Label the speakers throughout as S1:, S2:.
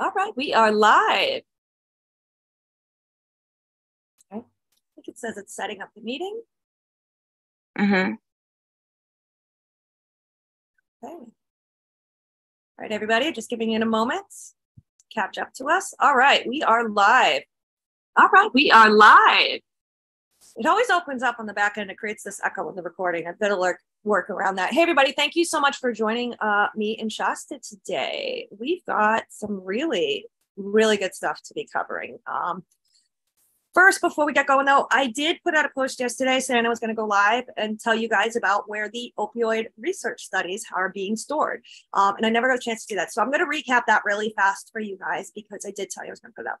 S1: All right, we are live. Okay. I think it says it's setting up the meeting.
S2: Mm-hmm.
S1: Okay. All right, everybody, just giving it a moment to catch up to us. All right, we are live. All right, we are live. It always opens up on the back end. It creates this echo in the recording. I've got to work, around that. Hey, everybody, thank you so much for joining uh, me and Shasta today. We've got some really, really good stuff to be covering. Um, First, before we get going though, I did put out a post yesterday saying I was going to go live and tell you guys about where the opioid research studies are being stored. Um, and I never got a chance to do that. So I'm going to recap that really fast for you guys because I did tell you I was going to put it.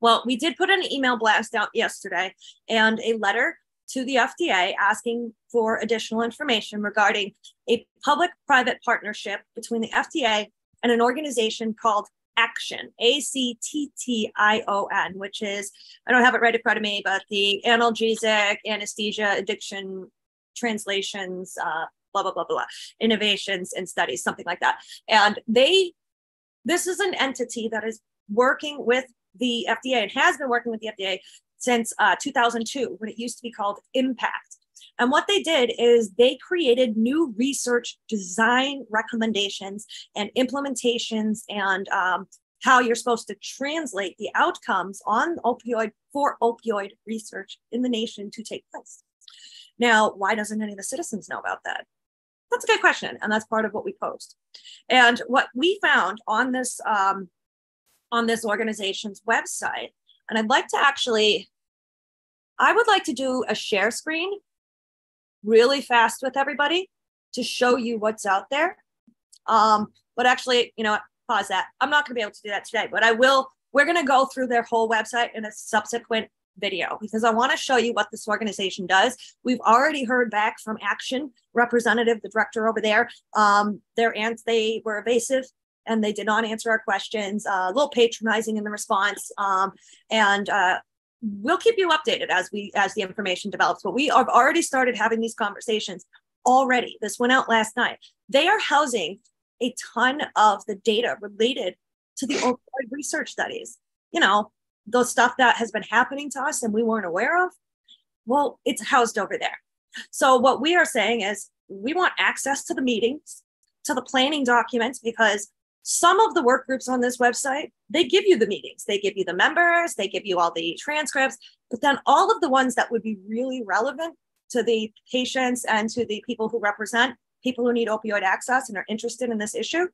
S1: Well, we did put an email blast out yesterday and a letter to the FDA asking for additional information regarding a public private partnership between the FDA and an organization called Action, A C T T I O N, which is, I don't have it right in front of me, but the analgesic, anesthesia, addiction translations, uh, blah, blah, blah, blah, innovations and studies, something like that. And they, this is an entity that is working with the FDA and has been working with the FDA since uh, 2002, when it used to be called IMMPACT. And what they did is they created new research design recommendations and implementations and um, how you're supposed to translate the outcomes on opioid for opioid research in the nation to take place. Now, why doesn't any of the citizens know about that? That's a good question, and that's part of what we post. And what we found on this um, on this organization's website, and I'd like to actually, I would like to do a share screen really fast with everybody to show you what's out there. Um, but actually, you know, pause that. I'm not going to be able to do that today, but I will. We're going to go through their whole website in a subsequent video because I want to show you what this organization does. We've already heard back from Action representative, the director over there. Um, their ants they were evasive and they did not answer our questions. Uh, a little patronizing in the response, um, and uh, we'll keep you updated as we as the information develops but we have already started having these conversations already. This went out last night. They are housing a ton of the data related to the opioid research studies. You know the stuff that has been happening to us and we weren't aware of well it's housed over there. So what we are saying is we want access to the meetings to the planning documents because some of the work groups on this website they give you the meetings they give you the members they give you all the transcripts but then all of the ones that would be really relevant to the patients and to the people who represent people who need opioid access and are interested in this issue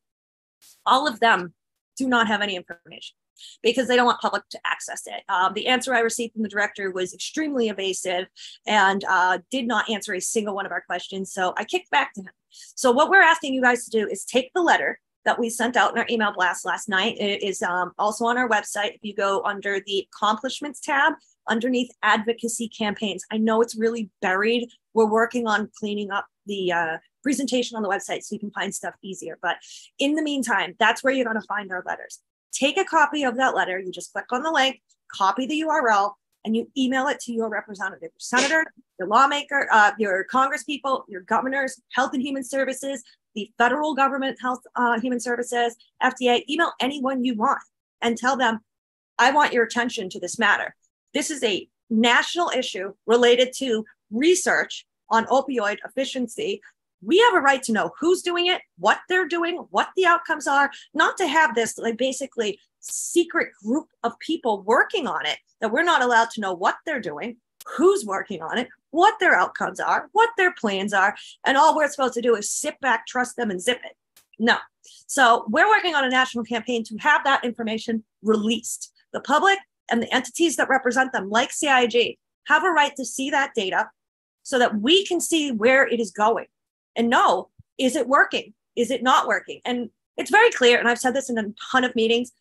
S1: all of them do not have any information because they don't want public to access it. Um, the answer I received from the director was extremely evasive and uh, did not answer a single one of our questions. So I kicked back to him. So, what we're asking you guys to do is take the letter that we sent out in our email blast last night. It is um, also on our website. If you go under the accomplishments tab underneath advocacy campaigns, I know it's really buried. We're working on cleaning up the uh, presentation on the website so you can find stuff easier. But in the meantime, that's where you're going to find our letters. Take a copy of that letter. You just click on the link, copy the URL, and you email it to your representative, your senator, your lawmaker, uh, your congresspeople, your governors, health and human services, the federal government, health, uh, human services, FDA, email anyone you want and tell them, I want your attention to this matter. This is a national issue related to research on opioid efficiency. We have a right to know who's doing it, what they're doing, what the outcomes are, not to have this like basically secret group of people working on it that we're not allowed to know what they're doing, who's working on it, what their outcomes are, what their plans are, and all we're supposed to do is sit back, trust them, and zip it. No. So we're working on a national campaign to have that information released. The public and the entities that represent them, like CIG, have a right to see that data so that we can see where it is going and know is it working? Is it not working? And it's very clear, and I've said this in a ton of meetings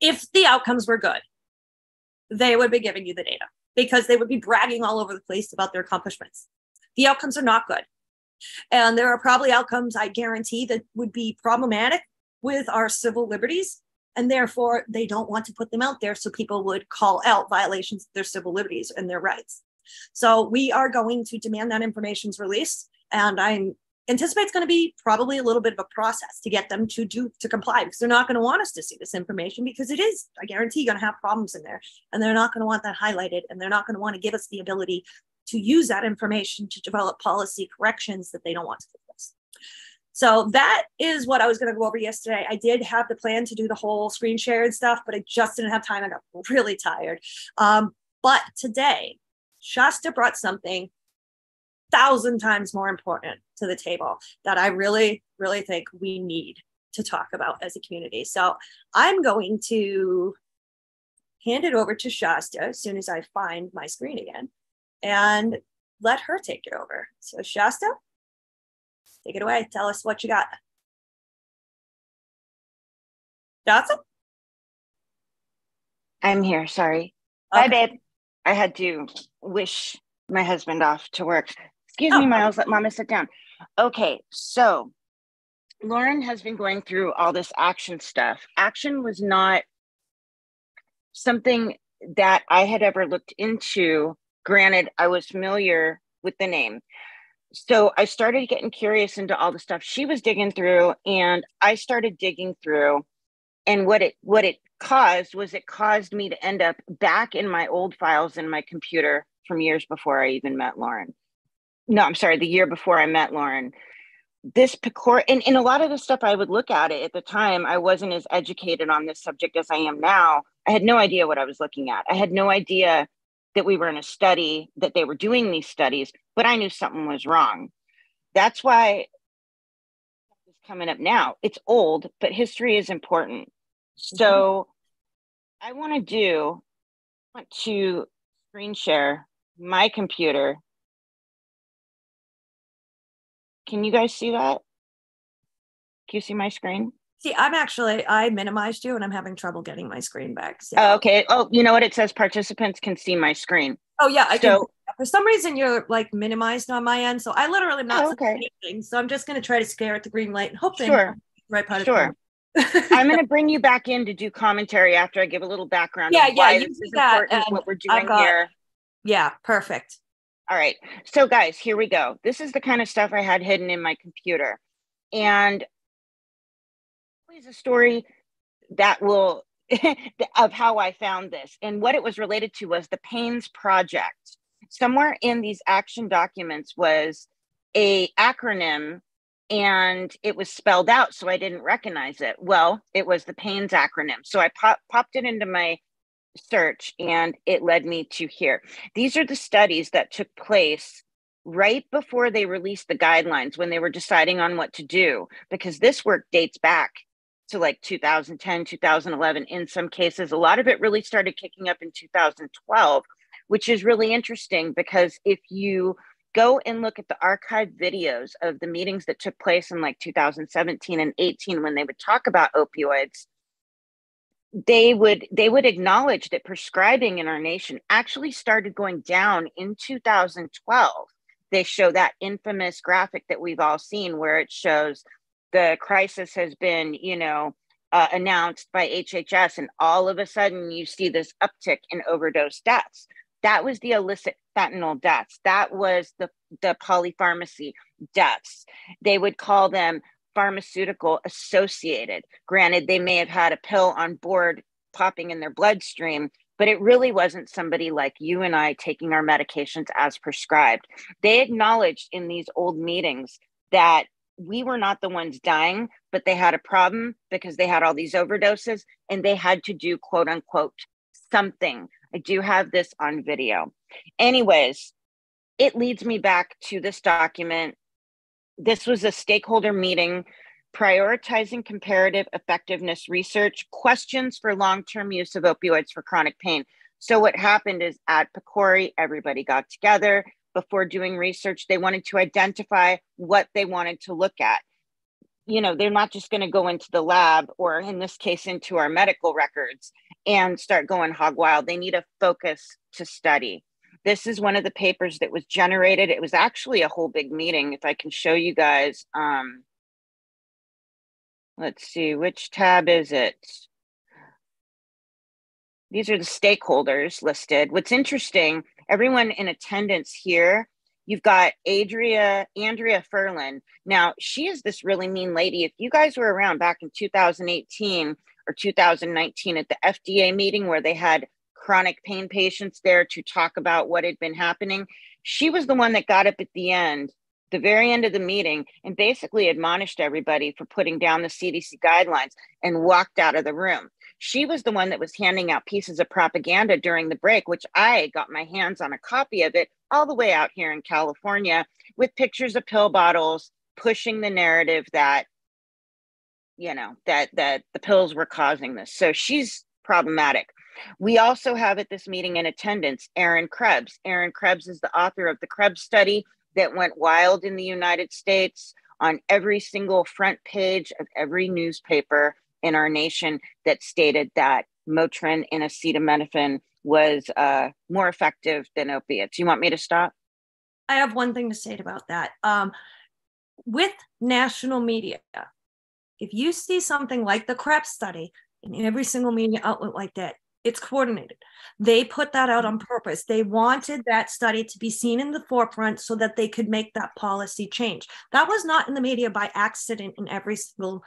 S1: if the outcomes were good, they would be giving you the data because they would be bragging all over the place about their accomplishments. The outcomes are not good. And there are probably outcomes, I guarantee, that would be problematic with our civil liberties. And therefore, they don't want to put them out there so people would call out violations of their civil liberties and their rights. So we are going to demand that information's released. And I'm anticipate it's going to be probably a little bit of a process to get them to do to comply because they're not going to want us to see this information because it is i guarantee going to have problems in there and they're not going to want that highlighted and they're not going to want to give us the ability to use that information to develop policy corrections that they don't want to do this. So that is what i was going to go over yesterday. I did have the plan to do the whole screen share and stuff but i just didn't have time. I got really tired. Um, but today shasta brought something thousand times more important to the table that I really, really think we need to talk about as a community. So I'm going to hand it over to Shasta as soon as I find my screen again and let her take it over. So Shasta, take it away. Tell us what you got. Shasta?
S2: I'm here. Sorry. Okay. Bye, babe. I had to wish my husband off to work. Excuse oh. me, Miles. Let mama sit down. Okay, so Lauren has been going through all this action stuff. Action was not something that I had ever looked into. Granted, I was familiar with the name. So I started getting curious into all the stuff she was digging through, and I started digging through. And what it what it caused was it caused me to end up back in my old files in my computer from years before I even met Lauren no, I'm sorry, the year before I met Lauren. This PCORI and, and a lot of the stuff I would look at it at the time, I wasn't as educated on this subject as I am now. I had no idea what I was looking at. I had no idea that we were in a study, that they were doing these studies, but I knew something was wrong. That's why it's coming up now. It's old, but history is important. So mm-hmm. I want to do, I want to screen share my computer can you guys see that? Can you see my screen?
S1: See, I'm actually I minimized you and I'm having trouble getting my screen back.
S2: So. Oh, okay. Oh, you know what? It says participants can see my screen.
S1: Oh yeah, I so, can. For some reason, you're like minimized on my end, so I literally am not oh, okay. anything. So I'm just going to try to stare at the green light and hope sure. right part
S2: sure. I'm going to bring you back in to do commentary after I give a little background.
S1: Yeah, yeah, you do that.
S2: what we're doing got, here.
S1: Yeah, perfect.
S2: All right. So, guys, here we go. This is the kind of stuff I had hidden in my computer. And please a story that will of how I found this. And what it was related to was the Pains Project. Somewhere in these action documents was a acronym and it was spelled out so I didn't recognize it. Well, it was the Pains acronym. So I pop, popped it into my search and it led me to here. These are the studies that took place right before they released the guidelines when they were deciding on what to do, because this work dates back to like 2010, 2011. In some cases, a lot of it really started kicking up in 2012, which is really interesting because if you go and look at the archived videos of the meetings that took place in like 2017 and 18 when they would talk about opioids they would they would acknowledge that prescribing in our nation actually started going down in 2012 they show that infamous graphic that we've all seen where it shows the crisis has been you know uh, announced by hhs and all of a sudden you see this uptick in overdose deaths. That was the illicit fentanyl deaths. That was the the polypharmacy deaths. They would call them pharmaceutical associated. Granted, they may have had a pill on board popping in their bloodstream, but it really wasn't somebody like you and I taking our medications as prescribed. They acknowledged in these old meetings that we were not the ones dying, but they had a problem because they had all these overdoses and they had to do quote unquote something. I do have this on video. Anyways, it leads me back to this document this was a stakeholder meeting prioritizing comparative effectiveness research, questions for long term use of opioids for chronic pain. So, what happened is at PCORI, everybody got together before doing research. They wanted to identify what they wanted to look at. You know, they're not just going to go into the lab or, in this case, into our medical records and start going hog wild. They need a focus to study. This is one of the papers that was generated. It was actually a whole big meeting. If I can show you guys, um, let's see, which tab is it? These are the stakeholders listed. What's interesting, everyone in attendance here, You've got Adria, Andrea Ferland. Now, she is this really mean lady. If you guys were around back in 2018 or 2019 at the FDA meeting where they had chronic pain patients there to talk about what had been happening, she was the one that got up at the end, the very end of the meeting, and basically admonished everybody for putting down the CDC guidelines and walked out of the room. She was the one that was handing out pieces of propaganda during the break, which I got my hands on a copy of it all the way out here in California with pictures of pill bottles pushing the narrative that you know that that the pills were causing this. So she's problematic. We also have at this meeting in attendance Erin Krebs. Erin Krebs is the author of the Krebs study that went wild in the United States on every single front page of every newspaper in our nation that stated that Motrin and acetaminophen was uh, more effective than opiates. You want me to stop?
S1: I have one thing to say about that. Um, with national media, if you see something like the Krebs study in every single media outlet like that, it's coordinated. They put that out on purpose. They wanted that study to be seen in the forefront so that they could make that policy change. That was not in the media by accident in every single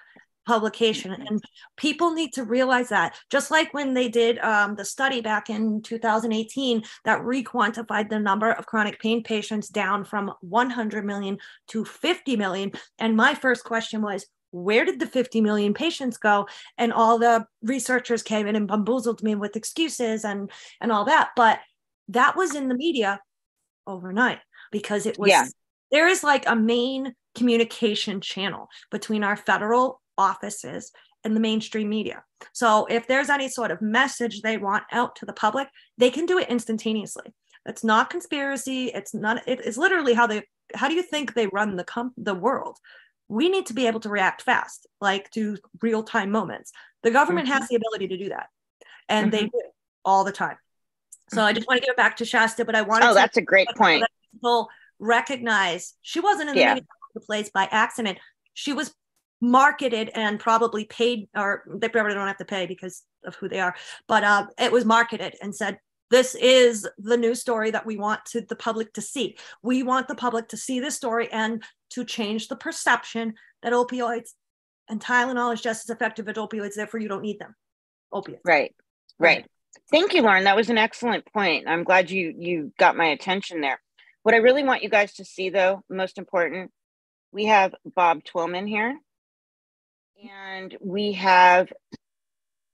S1: publication and people need to realize that just like when they did um, the study back in 2018 that requantified the number of chronic pain patients down from 100 million to 50 million and my first question was where did the 50 million patients go and all the researchers came in and bamboozled me with excuses and and all that but that was in the media overnight because it was yeah. there is like a main communication channel between our federal offices and the mainstream media. So if there's any sort of message they want out to the public, they can do it instantaneously. It's not conspiracy. It's not. It is literally how they. How do you think they run the com- the world? We need to be able to react fast, like to real time moments. The government mm-hmm. has the ability to do that, and mm-hmm. they do all the time. So I just want to give it back to Shasta, but I wanted.
S2: Oh, that's a great point.
S1: People recognize she wasn't in the yeah. place by accident. She was marketed and probably paid, or they probably don't have to pay because of who they are, but uh, it was marketed and said, this is the new story that we want to the public to see. We want the public to see this story and to change the perception that opioids and Tylenol is just as effective as opioids, therefore you don't need them. Opiates.
S2: Right. Right. Thank you, Lauren. That was an excellent point. I'm glad you you got my attention there. What I really want you guys to see, though, most important, we have Bob Twillman here and we have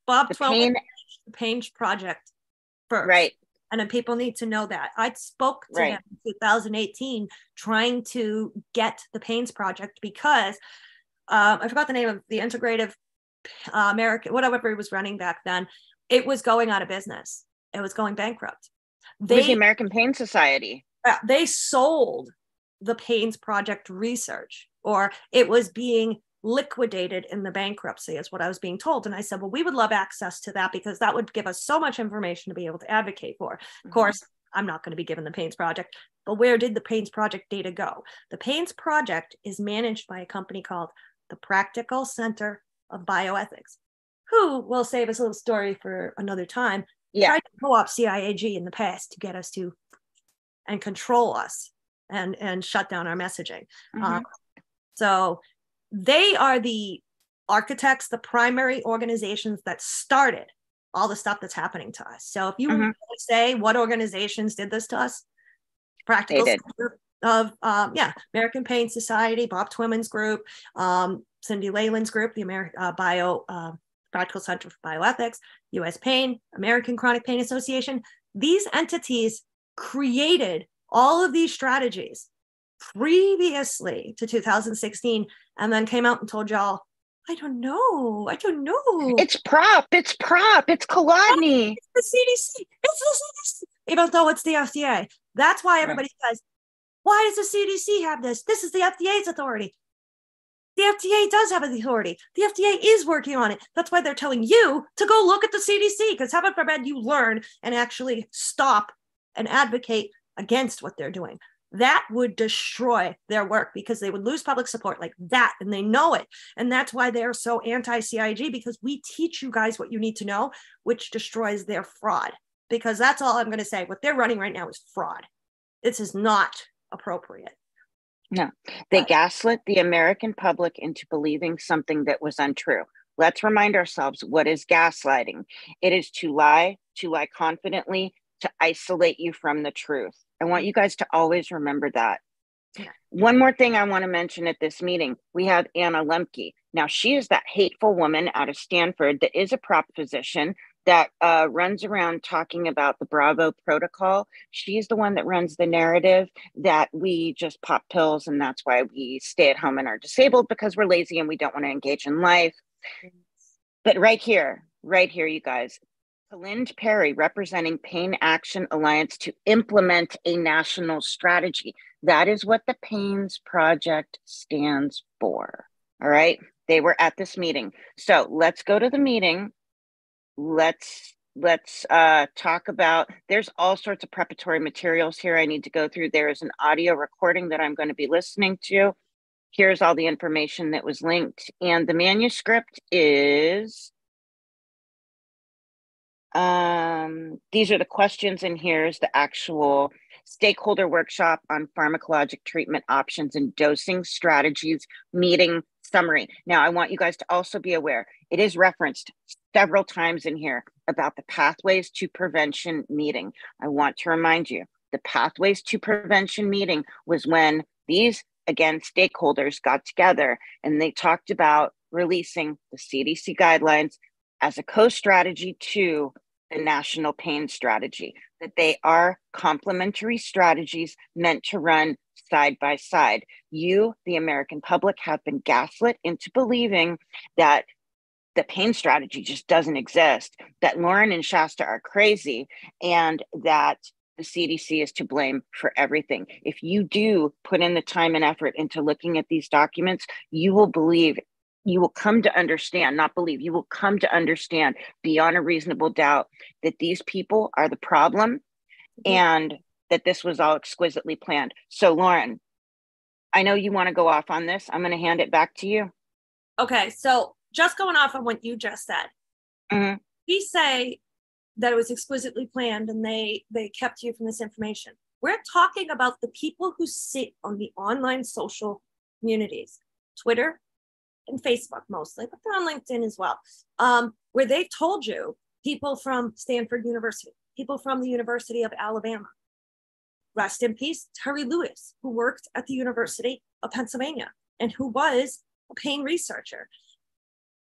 S1: Bob the Pain Project first.
S2: Right.
S1: And then people need to know that. I spoke to right. him in 2018 trying to get the Pains Project because uh, I forgot the name of the integrative uh, American, whatever he was running back then. It was going out of business. It was going bankrupt.
S2: They, the American Pain Society.
S1: Uh, they sold the Pains Project research, or it was being liquidated in the bankruptcy is what I was being told. And I said, well, we would love access to that because that would give us so much information to be able to advocate for. Mm-hmm. Of course, I'm not going to be given the Pains Project, but where did the Pains Project data go? The Pains Project is managed by a company called the Practical Center of Bioethics, who will save us a little story for another time.
S2: Yeah. Tried to
S1: co-op CIAG in the past to get us to and control us and and shut down our messaging. Mm-hmm. Um, so they are the architects, the primary organizations that started all the stuff that's happening to us. So if you mm-hmm. say what organizations did this to us, practical of um, yeah, American Pain Society, Bob Twillman's group, um, Cindy Leyland's group, the American uh, Bio uh, Practical Center for Bioethics, U.S. Pain, American Chronic Pain Association. These entities created all of these strategies previously to 2016 and then came out and told y'all, I don't know. I don't know.
S2: It's prop. It's prop. It's Kolodny.
S1: It's the CDC. It's the CDC. Even though it's the FDA. That's why everybody right. says, why does the CDC have this? This is the FDA's authority. The FDA does have the authority. The FDA is working on it. That's why they're telling you to go look at the CDC because heaven forbid you learn and actually stop and advocate against what they're doing that would destroy their work because they would lose public support like that and they know it and that's why they're so anti-cig because we teach you guys what you need to know which destroys their fraud because that's all i'm going to say what they're running right now is fraud this is not appropriate.
S2: No, they gaslit the American public into believing something that was untrue. Let's remind ourselves what is gaslighting? It is to lie, to lie confidently, to isolate you from the truth. I want you guys to always remember that. One more thing I want to mention at this meeting we have Anna Lembke. Now, she is that hateful woman out of Stanford that is a prop physician that uh, runs around talking about the Bravo protocol. She's the one that runs the narrative that we just pop pills and that's why we stay at home and are disabled because we're lazy and we don't want to engage in life. But right here, right here, you guys, Kalind Perry representing Pain Action Alliance to implement a national strategy. That is what the PAINS Project stands for. All right. They were at this meeting. So let's go to the meeting. Let's let's uh, talk about there's all sorts of preparatory materials here i need to go through there is an audio recording that i'm going to be listening to here's all the information that was linked and the manuscript is um, these are the questions, and here's the actual stakeholder workshop on pharmacologic treatment options and dosing strategies meeting summary. Now, I want you guys to also be aware it is referenced several times in here about the pathways to prevention meeting. I want to remind you the pathways to prevention meeting was when these, again, stakeholders got together and they talked about releasing the CDC guidelines as a co strategy to the national pain strategy, that they are complementary strategies meant to run side by side. You, the American public, have been gaslit into believing that the pain strategy just doesn't exist, that Lauren and Shasta are crazy, and that the CDC is to blame for everything. If you do put in the time and effort into looking at these documents, you will believe you will come to understand, not believe, you will come to understand beyond a reasonable doubt that these people are the problem mm-hmm. and that this was all exquisitely planned. So, Lauren, I know you want to go off on this. I'm going to hand it back to you.
S1: Okay. So, just going off on what you just said, mm-hmm. we say that it was exquisitely planned and they they kept you from this information. We're talking about the people who sit on the online social communities, Twitter, and Facebook mostly, but they're on LinkedIn as well, um, where they've told you people from Stanford University, people from the University of Alabama. Rest in peace, Terry Lewis, who worked at the University of Pennsylvania and who was a pain researcher.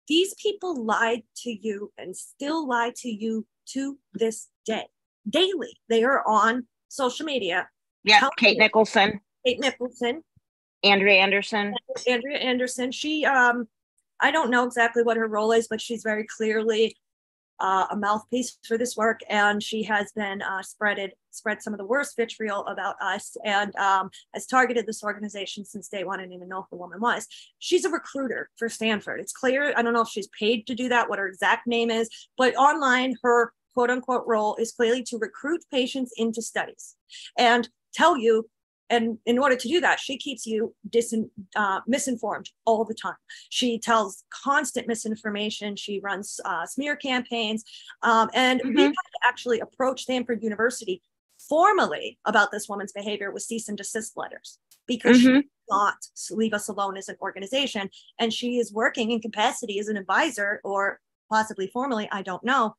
S1: These people lied to you and still lie to you to this day. Daily, they are on social media.
S2: Yeah, Kate Nicholson.
S1: Kate Nicholson
S2: Andrea Anderson.
S1: Andrea Anderson. She, um, I don't know exactly what her role is, but she's very clearly uh, a mouthpiece for this work, and she has been uh, spreaded spread some of the worst vitriol about us, and um, has targeted this organization since day one. I didn't even know who the woman was. She's a recruiter for Stanford. It's clear. I don't know if she's paid to do that, what her exact name is, but online her quote unquote role is clearly to recruit patients into studies and tell you and in order to do that she keeps you dis- uh, misinformed all the time she tells constant misinformation she runs uh, smear campaigns um, and mm-hmm. we had to actually approach stanford university formally about this woman's behavior with cease and desist letters because mm-hmm. she not leave us alone as an organization and she is working in capacity as an advisor or possibly formally i don't know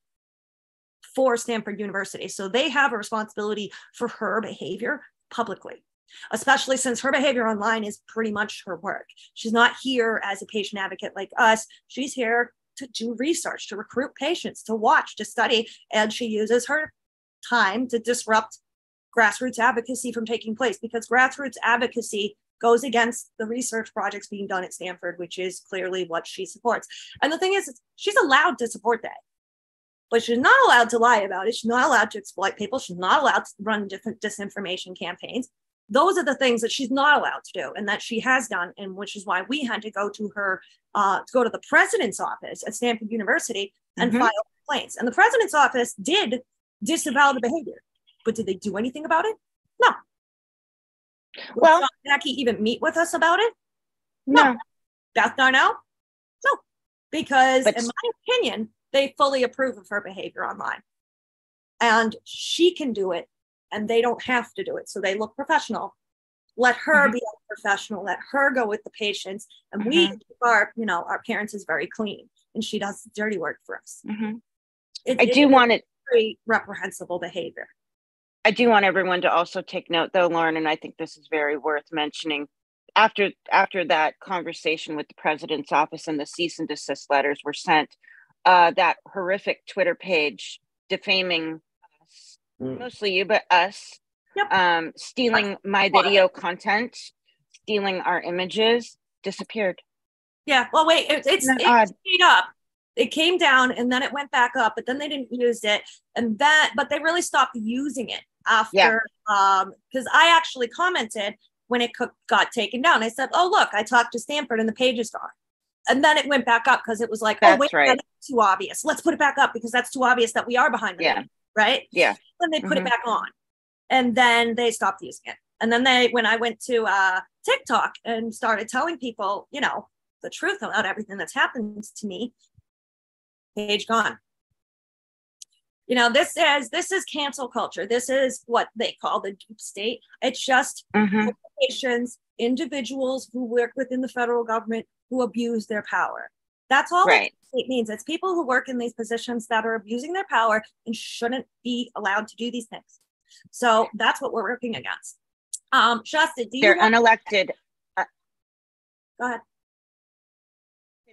S1: for stanford university so they have a responsibility for her behavior publicly especially since her behavior online is pretty much her work. She's not here as a patient advocate like us. She's here to do research, to recruit patients, to watch, to study, and she uses her time to disrupt grassroots advocacy from taking place because grassroots advocacy goes against the research projects being done at Stanford, which is clearly what she supports. And the thing is, she's allowed to support that, but she's not allowed to lie about it. She's not allowed to exploit people. She's not allowed to run different disinformation campaigns those are the things that she's not allowed to do and that she has done and which is why we had to go to her uh, to go to the president's office at stanford university and mm-hmm. file complaints. And the president's office did disavow the behavior. But did they do anything about it? No. Well did Jackie even meet with us about it?
S2: No, no.
S1: beth darnall? No. Because but, in my opinion they fully approve of her behavior online. And she can do it and they don't have to do it. So they look professional. let her mm-hmm. be a professional let her go with the patients and mm-hmm. we our you know our parents is very clean and she does dirty work for us
S2: mm-hmm. it, i do want it
S1: very reprehensible behavior
S2: i do want everyone to also take note though lauren and i think this is very worth mentioning after after that conversation with the president's office and the cease and desist letters were sent uh, that horrific twitter page defaming. Mostly you but us yep. um, stealing my video content, stealing our images, disappeared.
S1: Yeah. Well, wait, it, it's it stayed up. It came down and then it went back up, but then they didn't use it. And that, but they really stopped using it after, yeah. um, because I actually commented when it got taken down. I said, "Oh, look, I talked to Stanford and the page is gone." And then it went back up because it was like, oh, that's "Oh, wait, right. that's too obvious. Let's put it back up because that's too obvious that we are behind the yeah. Right?"
S2: Yeah.
S1: Then they put mm-hmm. it back on and then they stopped using it and then they when i went to uh, tiktok and started telling people you know the truth about everything that's happened to me page gone you know this is this is cancel culture this is what they call the deep state it's just mm-hmm. individuals who work within the federal government who abuse their power that's all right. it means it's people who work in these positions that are abusing their power and shouldn't be allowed to do these things so that's what we're working against. Um, Shasta, do
S2: They're unelected. Uh,
S1: Go ahead.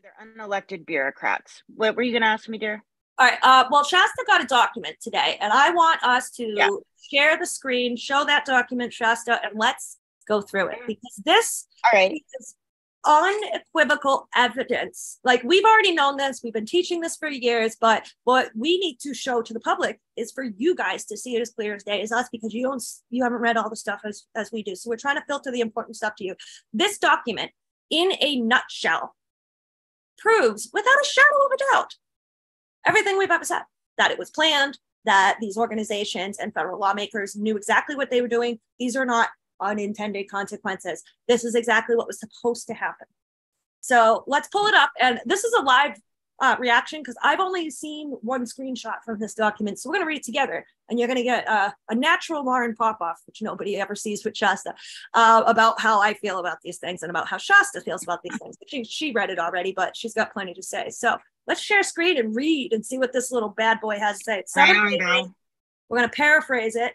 S2: They're unelected bureaucrats. What were you going to ask me, dear?
S1: All right. Uh, well, Shasta got a document today, and I want us to yeah. share the screen, show that document, Shasta, and let's go through it because this
S2: All right.
S1: is unequivocal evidence. Like we've already known this, we've been teaching this for years, but what we need to show to the public is for you guys to see it as clear as day as us because you don't you haven't read all the stuff as, as we do. So we're trying to filter the important stuff to you. This document, in a nutshell, proves without a shadow of a doubt everything we've ever said that it was planned, that these organizations and federal lawmakers knew exactly what they were doing. These are not unintended consequences. This is exactly what was supposed to happen. So let's pull it up. And this is a live uh, reaction because I've only seen one screenshot from this document. So we're going to read it together and you're going to get uh, a natural Lauren Popoff, which nobody ever sees with Shasta, uh, about how I feel about these things and about how Shasta feels about these things. She, she read it already, but she's got plenty to say. So let's share screen and read and see what this little bad boy has to say. It's seven. We're going to paraphrase it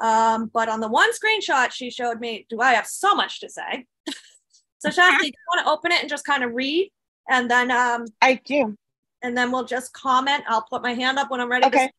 S1: um, but on the one screenshot she showed me, do I have so much to say? so Shasta, you want to open it and just kind of read? And then um
S2: I do.
S1: And then we'll just comment. I'll put my hand up when I'm ready.
S2: Okay.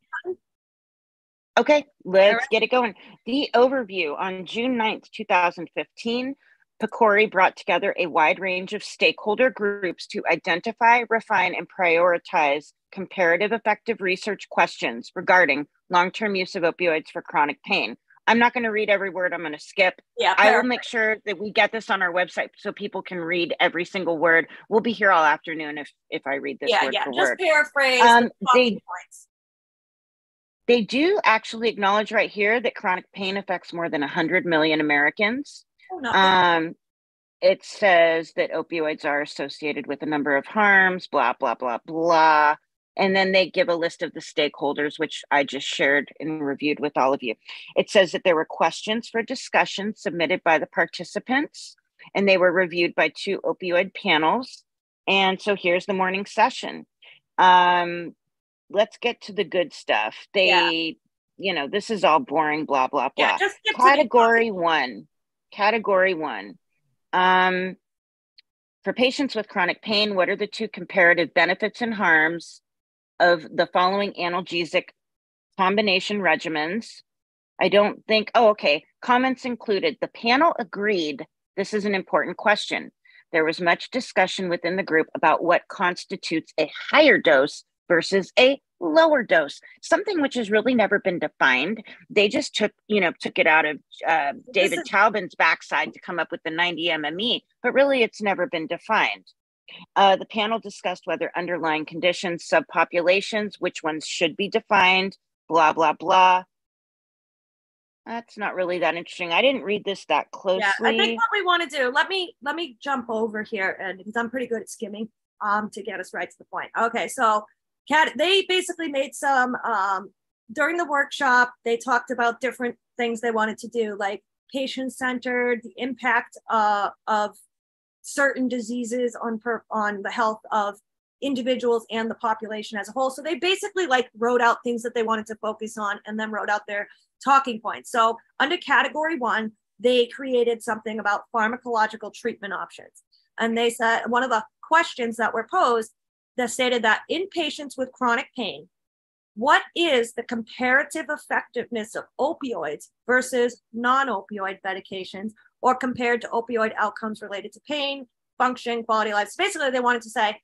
S2: Okay, let's right. get it going. The overview on June 9th, 2015, PCORI brought together a wide range of stakeholder groups to identify, refine, and prioritize comparative effective research questions regarding long term use of opioids for chronic pain. I'm not going to read every word. I'm going to skip.
S1: Yeah,
S2: I will make sure that we get this on our website so people can read every single word. We'll be here all afternoon if if I read this
S1: yeah,
S2: word
S1: yeah.
S2: for
S1: Just
S2: word.
S1: paraphrase. Um, they, points.
S2: they do actually acknowledge right here that chronic pain affects more than 100 million Americans. Oh, no. um, it says that opioids are associated with a number of harms, blah, blah, blah, blah. And then they give a list of the stakeholders, which I just shared and reviewed with all of you. It says that there were questions for discussion submitted by the participants, and they were reviewed by two opioid panels. And so here's the morning session. Um, let's get to the good stuff. They, yeah. you know, this is all boring, blah, blah, blah. Yeah, Category one. Category one. Um, for patients with chronic pain, what are the two comparative benefits and harms of the following analgesic combination regimens. I don't think, oh, okay. Comments included. The panel agreed this is an important question. There was much discussion within the group about what constitutes a higher dose versus a lower dose, something which has really never been defined. They just took, you know, took it out of uh, David is- Taubman's backside to come up with the 90 MME, but really it's never been defined. Uh, the panel discussed whether underlying conditions, subpopulations, which ones should be defined, blah, blah, blah. That's not really that interesting. I didn't read this that closely. Yeah,
S1: I think what we want to do, let me let me jump over here and because I'm pretty good at skimming um to get us right to the point. Okay, so Cat they basically made some um during the workshop, they talked about different things they wanted to do, like patient centered, the impact uh, of certain diseases on per, on the health of individuals and the population as a whole. So they basically like wrote out things that they wanted to focus on and then wrote out their talking points. So under category one, they created something about pharmacological treatment options. And they said one of the questions that were posed that stated that in patients with chronic pain, what is the comparative effectiveness of opioids versus non opioid medications or compared to opioid outcomes related to pain, function, quality of life? So basically, they wanted to say,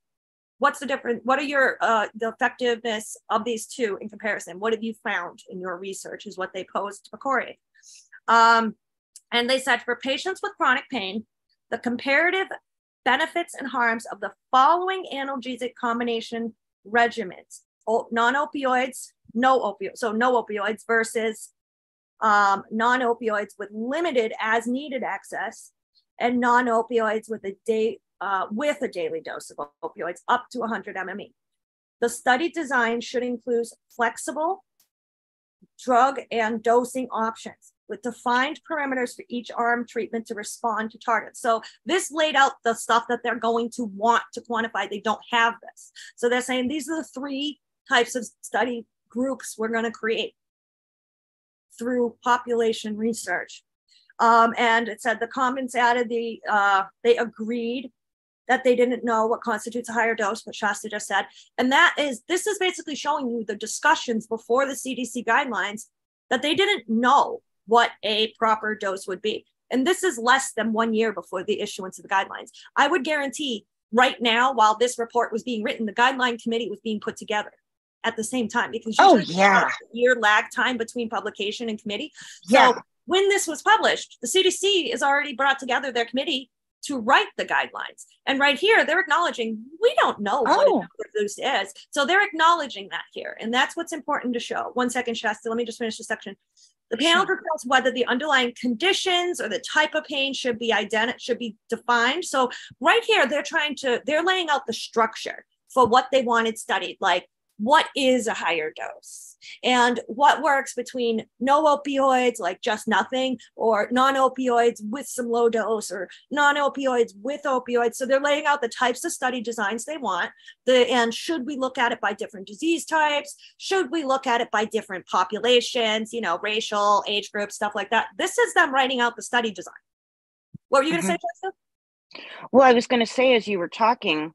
S1: what's the difference? What are your uh, the effectiveness of these two in comparison? What have you found in your research? Is what they posed to PCORI. Um, and they said for patients with chronic pain, the comparative benefits and harms of the following analgesic combination regimens non-opioids no opioids so no opioids versus um, non-opioids with limited as needed access and non-opioids with a day uh, with a daily dose of opioids up to 100 mme the study design should include flexible drug and dosing options with defined parameters for each arm treatment to respond to targets. So this laid out the stuff that they're going to want to quantify. They don't have this. So they're saying these are the three types of study groups we're going to create through population research. Um, and it said the comments added the uh, they agreed that they didn't know what constitutes a higher dose, what Shasta just said. And that is this is basically showing you the discussions before the CDC guidelines that they didn't know what a proper dose would be. And this is less than one year before the issuance of the guidelines. I would guarantee right now, while this report was being written, the guideline committee was being put together at the same time because
S2: oh yeah
S1: year lag time between publication and committee
S2: yeah.
S1: so when this was published the cdc has already brought together their committee to write the guidelines and right here they're acknowledging we don't know what
S2: oh.
S1: dose is so they're acknowledging that here and that's what's important to show one second shasta let me just finish the section the panel sure. whether the underlying conditions or the type of pain should be ident- should be defined. So right here, they're trying to they're laying out the structure for what they wanted studied, like what is a higher dose? And what works between no opioids like just nothing or non-opioids with some low dose or non-opioids with opioids? So they're laying out the types of study designs they want the and should we look at it by different disease types? Should we look at it by different populations you know racial age groups stuff like that? This is them writing out the study design. What were you going to mm-hmm. say Jessica?
S2: well i was going to say as you were talking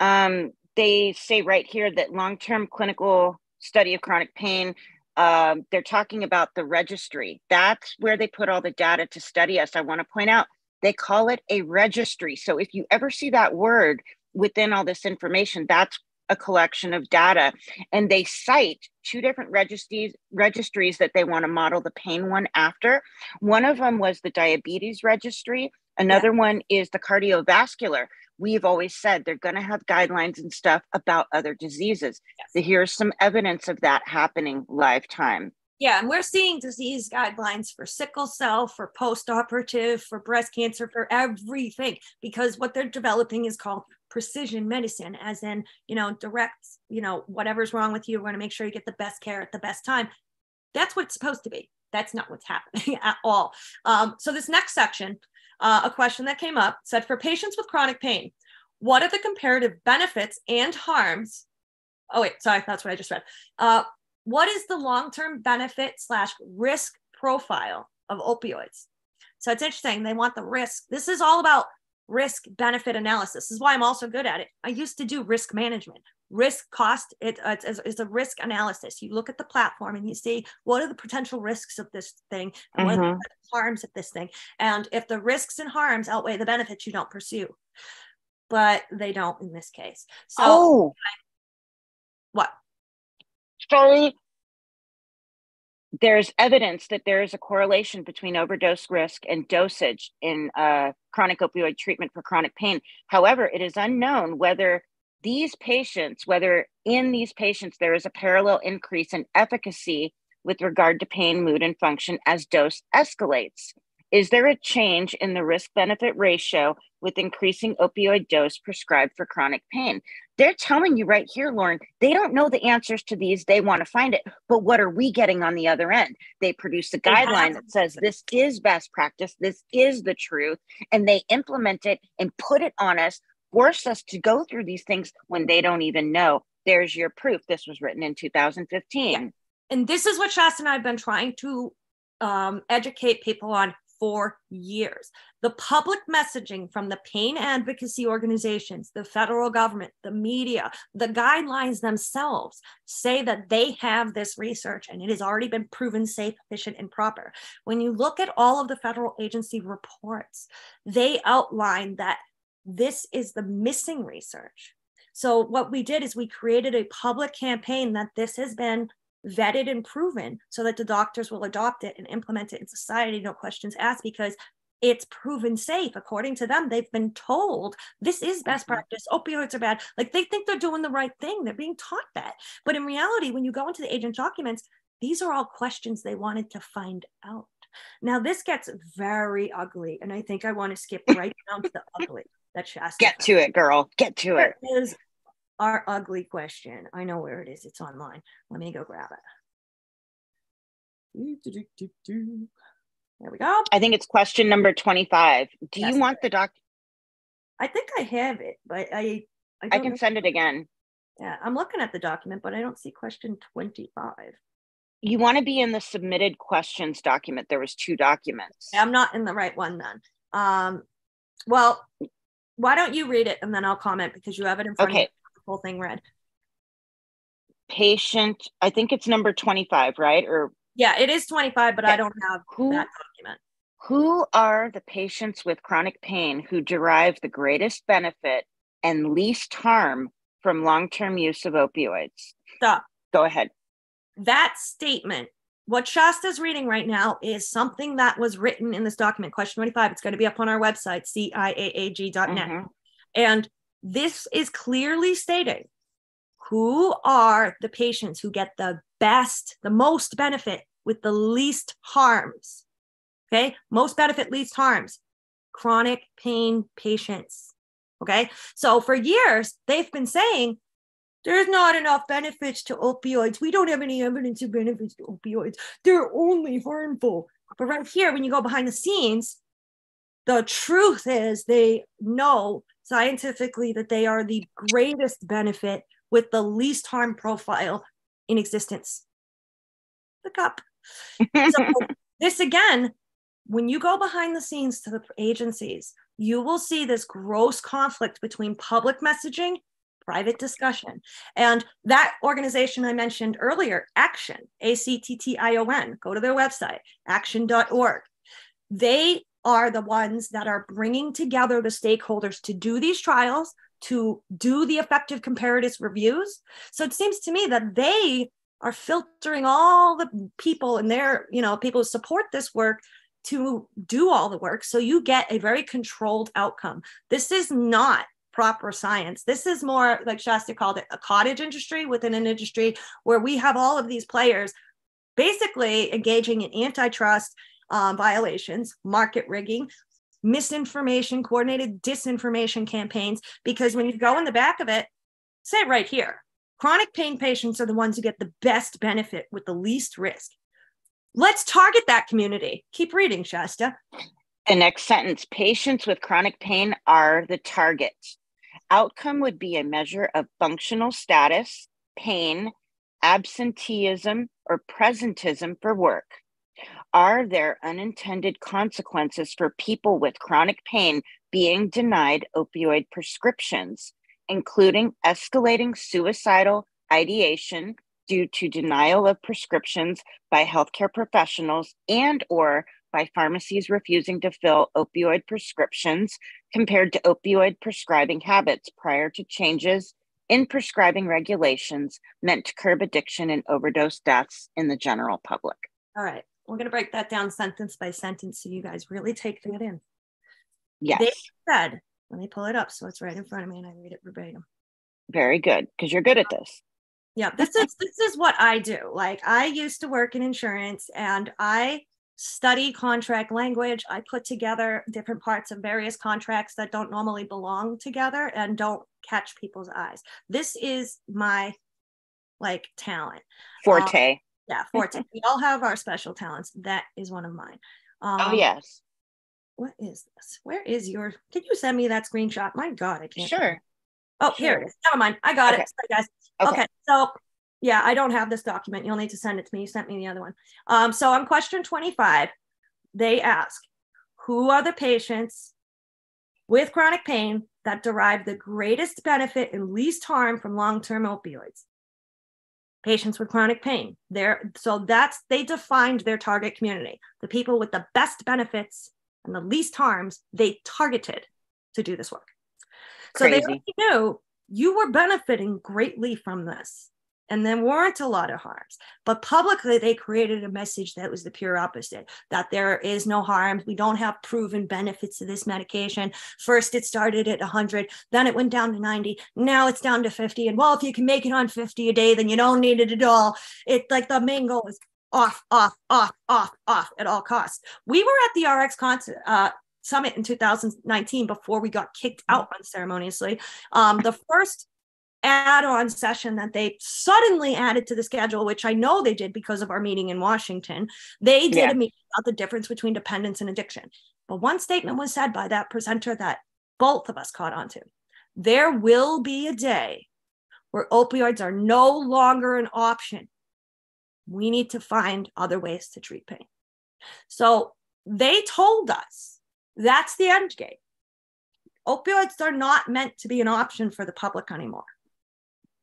S2: um, they say right here that long term clinical study of chronic pain, um, they're talking about the registry. That's where they put all the data to study us. I want to point out they call it a registry. So if you ever see that word within all this information, that's a collection of data and they cite two different registries registries that they want to model the pain one after one of them was the diabetes registry another yeah. one is the cardiovascular we've always said they're going to have guidelines and stuff about other diseases. Yes. So here's some evidence of that happening lifetime.
S1: Yeah, and we're seeing disease guidelines for sickle cell, for post operative, for breast cancer, for everything, because what they're developing is called precision medicine, as in, you know, direct, you know, whatever's wrong with you, we're going to make sure you get the best care at the best time. That's what it's supposed to be. That's not what's happening at all. Um, so, this next section uh, a question that came up said for patients with chronic pain, what are the comparative benefits and harms? Oh, wait, sorry, that's what I just read. Uh, what is the long term benefit slash risk profile of opioids? So it's interesting. They want the risk. This is all about risk benefit analysis. This is why I'm also good at it. I used to do risk management risk cost it, uh, it's, it's, a risk analysis you look at the platform and you see what are the potential risks of this thing and mm-hmm. what are the mm-hmm. harms of this thing and if the risks and harms outweigh the benefits you don't pursue but they don't in this case so
S2: oh.
S1: what
S2: sorry there's evidence that there is a correlation between overdose risk and dosage in uh, chronic opioid treatment for chronic pain. However, it is unknown whether these patients, whether in these patients there is a parallel increase in efficacy with regard to pain, mood, and function as dose escalates. Is there a change in the risk benefit ratio with increasing opioid dose prescribed for chronic pain? They're telling you right here, Lauren, they don't know the answers to these. They want to find it. But what are we getting on the other end? They produce a guideline that says this is best practice, this is the truth, and they implement it and put it on us, force us to go through these things when they don't even know. There's your proof. This was written in 2015. Yeah.
S1: And this is what Shasta and I have been trying to um, educate people on for years. The public messaging from the pain advocacy organizations, the federal government, the media, the guidelines themselves say that they have this research and it has already been proven safe, efficient, and proper. When you look at all of the federal agency reports, they outline that this is the missing research. So, what we did is we created a public campaign that this has been vetted and proven so that the doctors will adopt it and implement it in society, no questions asked, because it's proven safe. According to them, they've been told this is best mm-hmm. practice. Opioids are bad. Like they think they're doing the right thing. They're being taught that. But in reality, when you go into the agent documents, these are all questions they wanted to find out. Now, this gets very ugly. And I think I want to skip right down to the ugly that Shasta.
S2: Get to it, girl. Get to it.
S1: Is our ugly question. I know where it is. It's online. Let me go grab it. There we go.
S2: I think it's question number 25. Do you want the doc?
S1: I think I have it, but I
S2: I, I can send it again.
S1: Yeah, I'm looking at the document, but I don't see question 25.
S2: You want to be in the submitted questions document. There was two documents.
S1: I'm not in the right one then. Um, well, why don't you read it and then I'll comment because you have it in front okay. of the whole thing read.
S2: Patient, I think it's number 25, right? Or
S1: yeah, it is 25, but I don't have who, that document.
S2: Who are the patients with chronic pain who derive the greatest benefit and least harm from long term use of opioids?
S1: Stop.
S2: Go ahead.
S1: That statement, what Shasta's reading right now, is something that was written in this document, question 25. It's going to be up on our website, ciaag.net. Mm-hmm. And this is clearly stating who are the patients who get the best, the most benefit with the least harms. Okay, most benefit, least harms. Chronic pain patients. Okay, so for years, they've been saying there's not enough benefits to opioids. We don't have any evidence of benefits to opioids. They're only harmful. But right here, when you go behind the scenes, the truth is they know scientifically that they are the greatest benefit with the least harm profile in existence. Look up. So, this again, when you go behind the scenes to the agencies, you will see this gross conflict between public messaging, private discussion. And that organization I mentioned earlier, ACTTION, A C T T I O N, go to their website, acttion.org. They are the ones that are bringing together the stakeholders to do these trials, to do the effective comparative reviews. So it seems to me that they are filtering all the people and their, you know, people who support this work to do all the work. So you get a very controlled outcome. This is not proper science. This is more like Shasta called it a cottage industry within an industry where we have all of these players basically engaging in antitrust um, violations, market rigging, misinformation, coordinated disinformation campaigns. Because when you go in the back of it, say right here chronic pain patients are the ones who get the best benefit with the least risk. Let's target that community. Keep reading, Shasta.
S2: The next sentence patients with chronic pain are the target. Outcome would be a measure of functional status, pain, absenteeism, or presenteeism for work. Are there unintended consequences for people with chronic pain being denied opioid prescriptions, including escalating suicidal ideation due to denial of prescriptions by healthcare professionals and or by pharmacies refusing to fill opioid prescriptions compared to opioid prescribing habits prior to changes in prescribing regulations meant to curb addiction and overdose deaths in the general public.
S1: All right. We're going to break that down sentence by sentence so you guys really take that in.
S2: Yes.
S1: They said, let me pull it up so it's right in front of me and I read it verbatim.
S2: Very good, because you're good at this.
S1: Yeah, this is this is what I do. Like I used to work in insurance and I study contract language. I put together different parts of various contracts that don't normally belong together and don't catch people's eyes. This is my like talent.
S2: Forte.
S1: Um, yeah, forte. we all have our special talents. That is one of mine.
S2: Oh, um, oh yes.
S1: What is this? Where is your? Can you send me that screenshot? My God, I can't.
S2: Sure.
S1: Oh, sure. here it is. Never mind. I got okay. it. Sorry, guys. Okay. okay. So yeah, I don't have this document. You'll need to send it to me. You sent me the other one. Um, so on question 25, they ask, who are the patients with chronic pain that derive the greatest benefit and least harm from long-term opioids? Patients with chronic pain. There, so that's they defined their target community. The people with the best benefits and the least harms, they targeted to do this work. Crazy. So they knew you were benefiting greatly from this and there weren't a lot of harms. But publicly, they created a message that was the pure opposite that there is no harm. We don't have proven benefits of this medication. First, it started at 100, then it went down to 90, now it's down to 50. And well, if you can make it on 50 a day, then you don't need it at all. It's like the main goal is off, off, off, off, off at all costs. We were at the RX concert. Uh, Summit in 2019 before we got kicked out unceremoniously. Um, the first add-on session that they suddenly added to the schedule, which I know they did because of our meeting in Washington. They did yeah. a meeting about the difference between dependence and addiction. But one statement was said by that presenter that both of us caught on to. There will be a day where opioids are no longer an option. We need to find other ways to treat pain. So they told us that's the end game. Opioids are not meant to be an option for the public anymore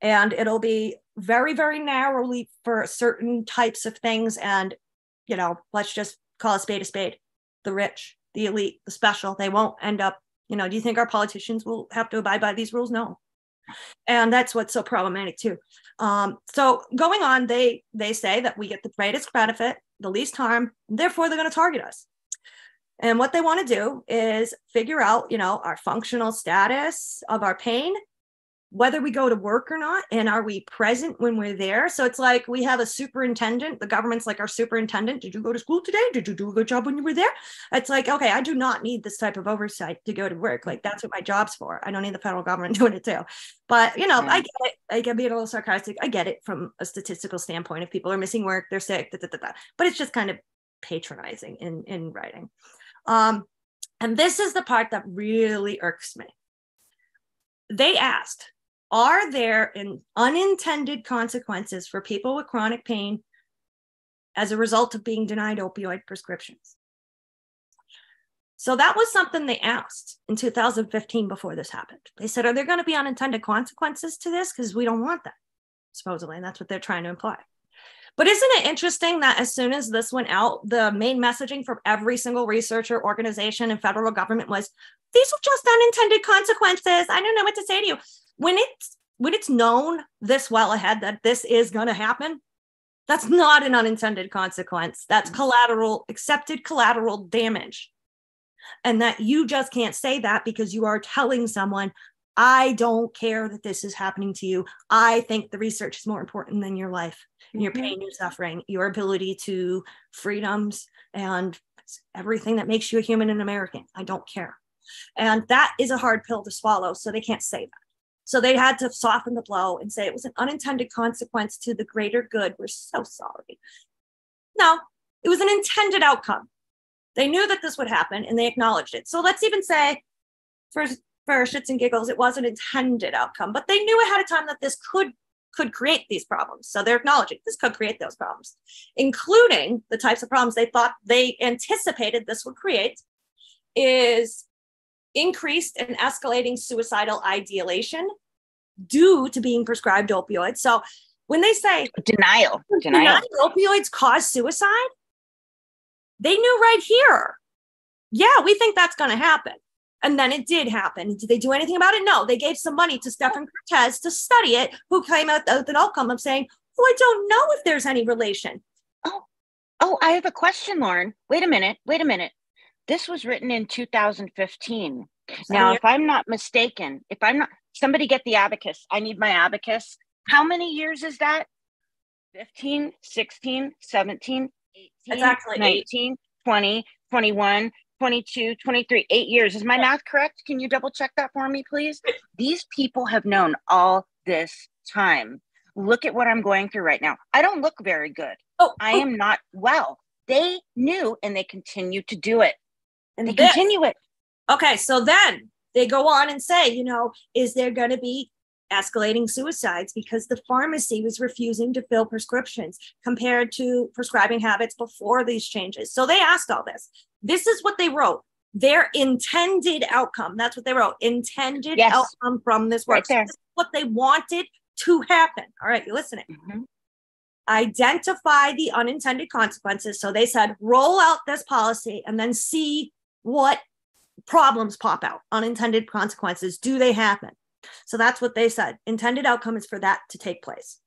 S1: and it'll be very very narrowly for certain types of things. And you know let's just call a spade a spade. The rich the elite the special they won't end up you know do you think our politicians will have to abide by these rules? No. And that's what's so problematic too. Um, so going on they they say that we get the greatest benefit the least harm therefore they're going to target us. And what they want to do is figure out you know our functional status of our pain whether we go to work or not and are we present when we're there? So it's like we have a superintendent the government's like our superintendent did you go to school today? Did you do a good job when you were there? It's like okay i do not need this type of oversight to go to work like that's what my job's for. I don't need the federal government doing it too. But you know yeah. i get it. I get being a little sarcastic. I get it from a statistical standpoint. If people are missing work they're sick da, da, da, but it's just kind of patronizing in in writing. Um and this is the part that really irks me. They asked are there unintended consequences for people with chronic pain as a result of being denied opioid prescriptions? So that was something they asked in 2015 before this happened. They said, Are there going to be unintended consequences to this? Because we don't want that, supposedly. And that's what they're trying to imply. But isn't it interesting that as soon as this went out, the main messaging from every single researcher, organization, and federal government was these are just unintended consequences. I don't know what to say to you when it's when it's known this well ahead that this is going to happen that's not an unintended consequence. That's collateral accepted collateral damage. And that you just can't say that because you are telling someone i don't care that this is happening to you. I think the research is more important than your life your mm-hmm. pain your suffering your ability to freedoms and everything that makes you a human and american. I don't care. And that is a hard pill to swallow so they can't say that so they had to soften the blow and say it was an unintended consequence to the greater good. We're so sorry. No, it was an intended outcome. They knew that this would happen and they acknowledged it. So let's even say, for, for shits and giggles, it was an intended outcome, but they knew ahead of time that this could could create these problems. So they're acknowledging this could create those problems, including the types of problems they thought they anticipated this would create is increased and escalating suicidal ideation due to being prescribed opioids. So when they say
S2: denial, denial,
S1: opioids cause suicide, they knew right here. Yeah, we think that's going to happen. And then it did happen. Did they do anything about it? No. They gave some money to Stefan Kertesz to study it, who came out with an outcome of saying, Oh, I don't know if there's any relation.
S2: Oh, oh, I have a question, Lauren. Wait a minute. Wait a minute. This was written in 2015. Now, if I'm not mistaken, if I'm not, somebody get the abacus. I need my abacus. How many years is that? 15, 16, 17, 18,
S1: It's actually eight.
S2: 19, 20, 21, 22, 23, eight years. Is my math correct? Can you double check that for me, please? These people have known all this time. Look at what I'm going through right now. I don't look very good.
S1: Oh,
S2: I
S1: oh,
S2: am not well. They knew and they continue to do it.
S1: And
S2: They
S1: this-
S2: continue it.
S1: Okay, so then they go on and say, you know, is there going to be escalating suicides because the pharmacy was refusing to fill prescriptions compared to prescribing habits before these changes? So they asked all this. This is what they wrote. Their intended outcome. That's what they wrote. Intended
S2: Yes.
S1: outcome from this work.
S2: Right there.
S1: this is what they wanted to happen. All right, you're listening.
S2: Mhm.
S1: identify the unintended consequences. So they said, roll out this policy and then see what problems pop out. Unintended consequences, do they happen? So that's what they said. Intended outcome is for that to take place.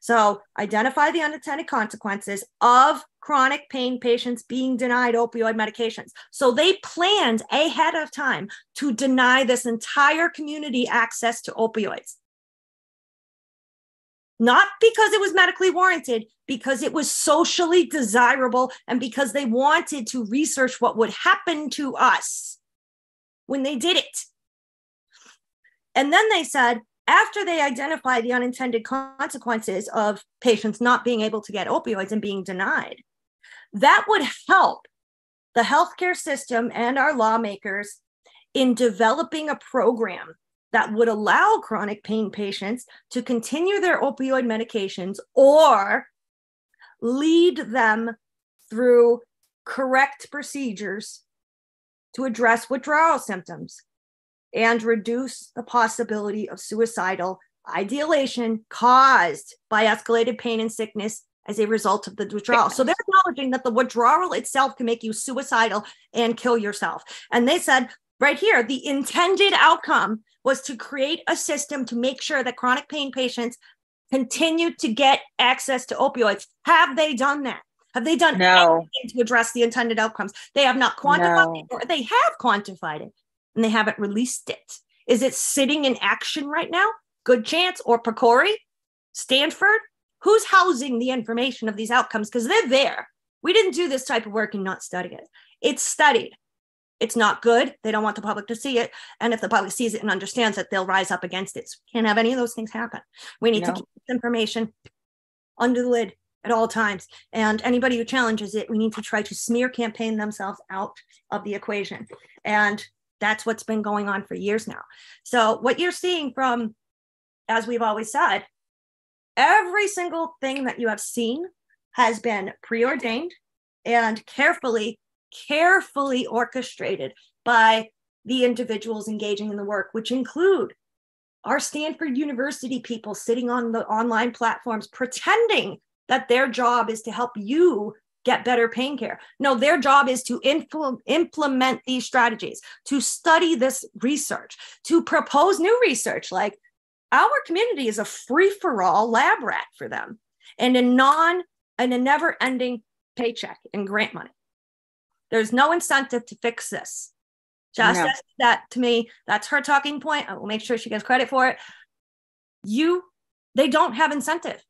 S1: So identify the unintended consequences of chronic pain patients being denied opioid medications. So they planned ahead of time to deny this entire community access to opioids not because it was medically warranted, because it was socially desirable and because they wanted to research what would happen to us when they did it. And then they said, after they identify the unintended consequences of patients not being able to get opioids and being denied, that would help the healthcare system and our lawmakers in developing a program that would allow chronic pain patients to continue their opioid medications or lead them through correct procedures to address withdrawal symptoms and reduce the possibility of suicidal ideation caused by escalated pain and sickness as a result of the withdrawal. So they're acknowledging that the withdrawal itself can make you suicidal and kill yourself. And they said right here, the intended outcome was to create a system to make sure that chronic pain patients continue to get access to opioids. Have they done that? Have they done
S2: No.
S1: anything to address the intended outcomes? They have not quantified
S2: No.
S1: it, or they have quantified it and they haven't released it. Is it sitting in ACTTION right now? Good chance. Or PCORI, Stanford? Who's housing the information of these outcomes? Because they're there. We didn't do this type of work and not study it. It's studied. It's not good. They don't want the public to see it. And if the public sees it and understands it, they'll rise up against it. So we can't have any of those things happen. We need to keep this information under the lid at all times. And anybody who challenges it, we need to try to smear campaign themselves out of the equation. And that's what's been going on for years now. So, what you're seeing from, as we've always said, every single thing that you have seen has been preordained and carefully, carefully orchestrated by the individuals engaging in the work, which include our Stanford University people sitting on the online platforms pretending that their job is to help you get better pain care. No, their job is to implement these strategies, to study this research, to propose new research. Like our community is a free for all lab rat for them and a non and a never ending paycheck and grant money. There's no incentive to fix this. Just
S2: No.
S1: that to me. That's her talking point. I will make sure she gets credit for it. You, they don't have incentive.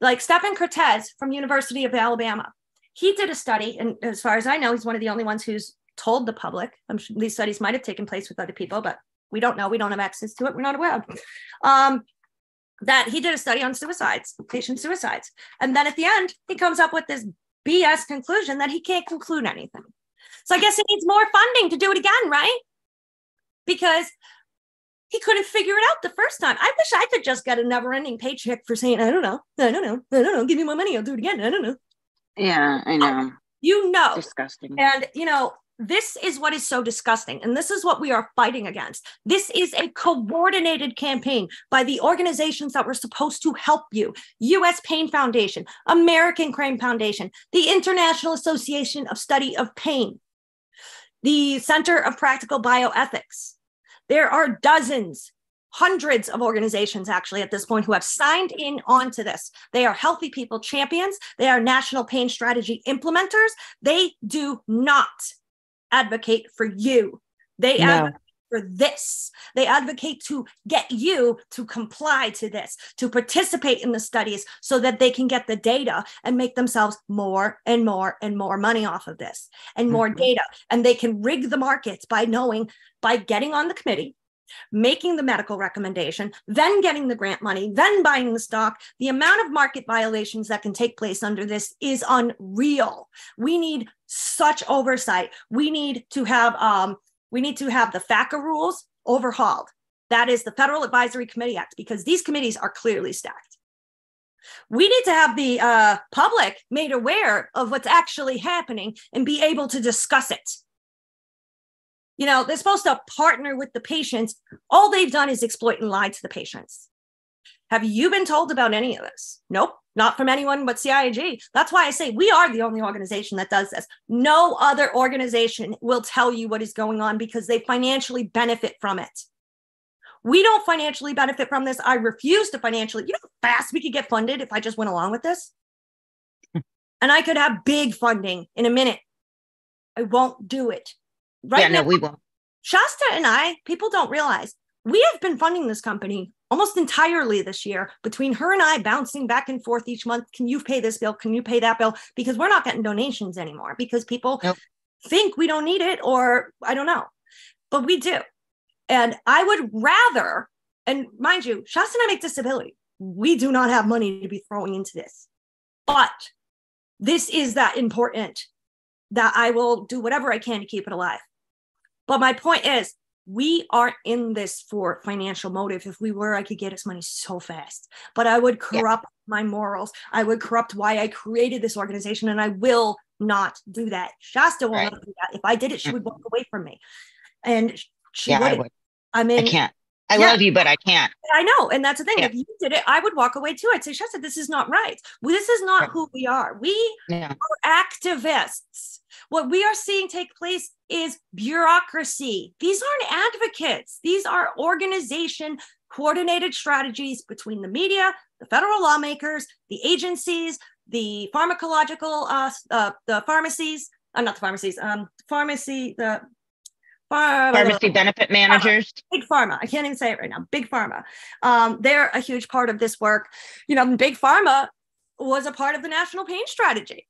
S1: Like Stephen Kertesz from University of Alabama, he did a study, and as far as I know, he's one of the only ones who's told the public. I'm sure these studies might have taken place with other people, but we don't know. We don't have access to it. We're not aware. Um, that he did a study on suicides, patient suicides, and then at the end, he comes up with this BS conclusion that he can't conclude anything. So I guess he needs more funding to do it again, right? Because he couldn't figure it out the first time. I wish I could just get a never ending paycheck for saying, I don't know, I don't know, I don't know, give me my money, I'll do it again. I don't know.
S2: Yeah, I know.
S1: You know.
S2: Disgusting.
S1: And, you know, this is what is so disgusting. And this is what we are fighting against. This is a coordinated campaign by the organizations that were supposed to help you US Pain Foundation, American Crane Foundation, the International Association of Study of Pain, the Center of Practical Bioethics. There are dozens, hundreds of organizations actually at this point who have signed in onto this. They are healthy people champions, they are national pain strategy implementers. They do not advocate for you. They
S2: No.
S1: advocate for this. They advocate to get you to comply to this, to participate in the studies so that they can get the data and make themselves more and more and more money off of this and more mm-hmm. data. And they can rig the markets by knowing, by getting on the committee, making the medical recommendation, then getting the grant money, then buying the stock. The amount of market violations that can take place under this is unreal. We need such oversight. We need to have um, we need to have the FACA rules overhauled. That is the Federal Advisory Committee Act, because these committees are clearly stacked. We need to have the uh, public made aware of what's actually happening and be able to discuss it you know, they're supposed to partner with the patients. All they've done is exploit and lie to the patients. Have you been told about any of this? Nope, not from anyone but CIAAG. That's why I say we are the only organization that does this. No other organization will tell you what is going on because they financially benefit from it. We don't financially benefit from this. I refuse to financially. You know how fast we could get funded if I just went along with this? and I could have big funding in a minute. I won't do it
S2: right yeah, now, no, we won't.
S1: Shasta and I, people don't realize we have been funding this company almost entirely this year between her and I bouncing back and forth each month. Can you pay this bill? Can you pay that bill? Because we're not getting donations anymore because people nope. think we don't need it or I don't know, but we do. And I would rather, and mind you, Shasta and I make disability. We do not have money to be throwing into this, but this is that important that I will do whatever I can to keep it alive. But my point is, we aren't in this for financial motive. If we were, I could get us money so fast. But I would corrupt yeah. my morals. I would corrupt why I created this organization, and I will not do that. Shasta will right. not do that. If I did it, she would walk away from me, and she
S2: yeah,
S1: would.
S2: I, would. I mean, I can't. I yeah. love you, but I can't.
S1: I know. And that's the thing. Yeah. If you did it, I would walk away too. I'd say, Shasta, this is not right. This is not who we are. We yeah. are activists. What we are seeing take place is bureaucracy. These aren't advocates, these are organization coordinated strategies between the media, the federal lawmakers, the agencies, the pharmacological, uh, uh, the pharmacies, uh, not the pharmacies, um, pharmacy, the
S2: pharmacy benefit managers?
S1: Big pharma. I can't even say it right now. Big pharma. Um, they're a huge part of this work. You know big pharma was a part of the national pain strategy.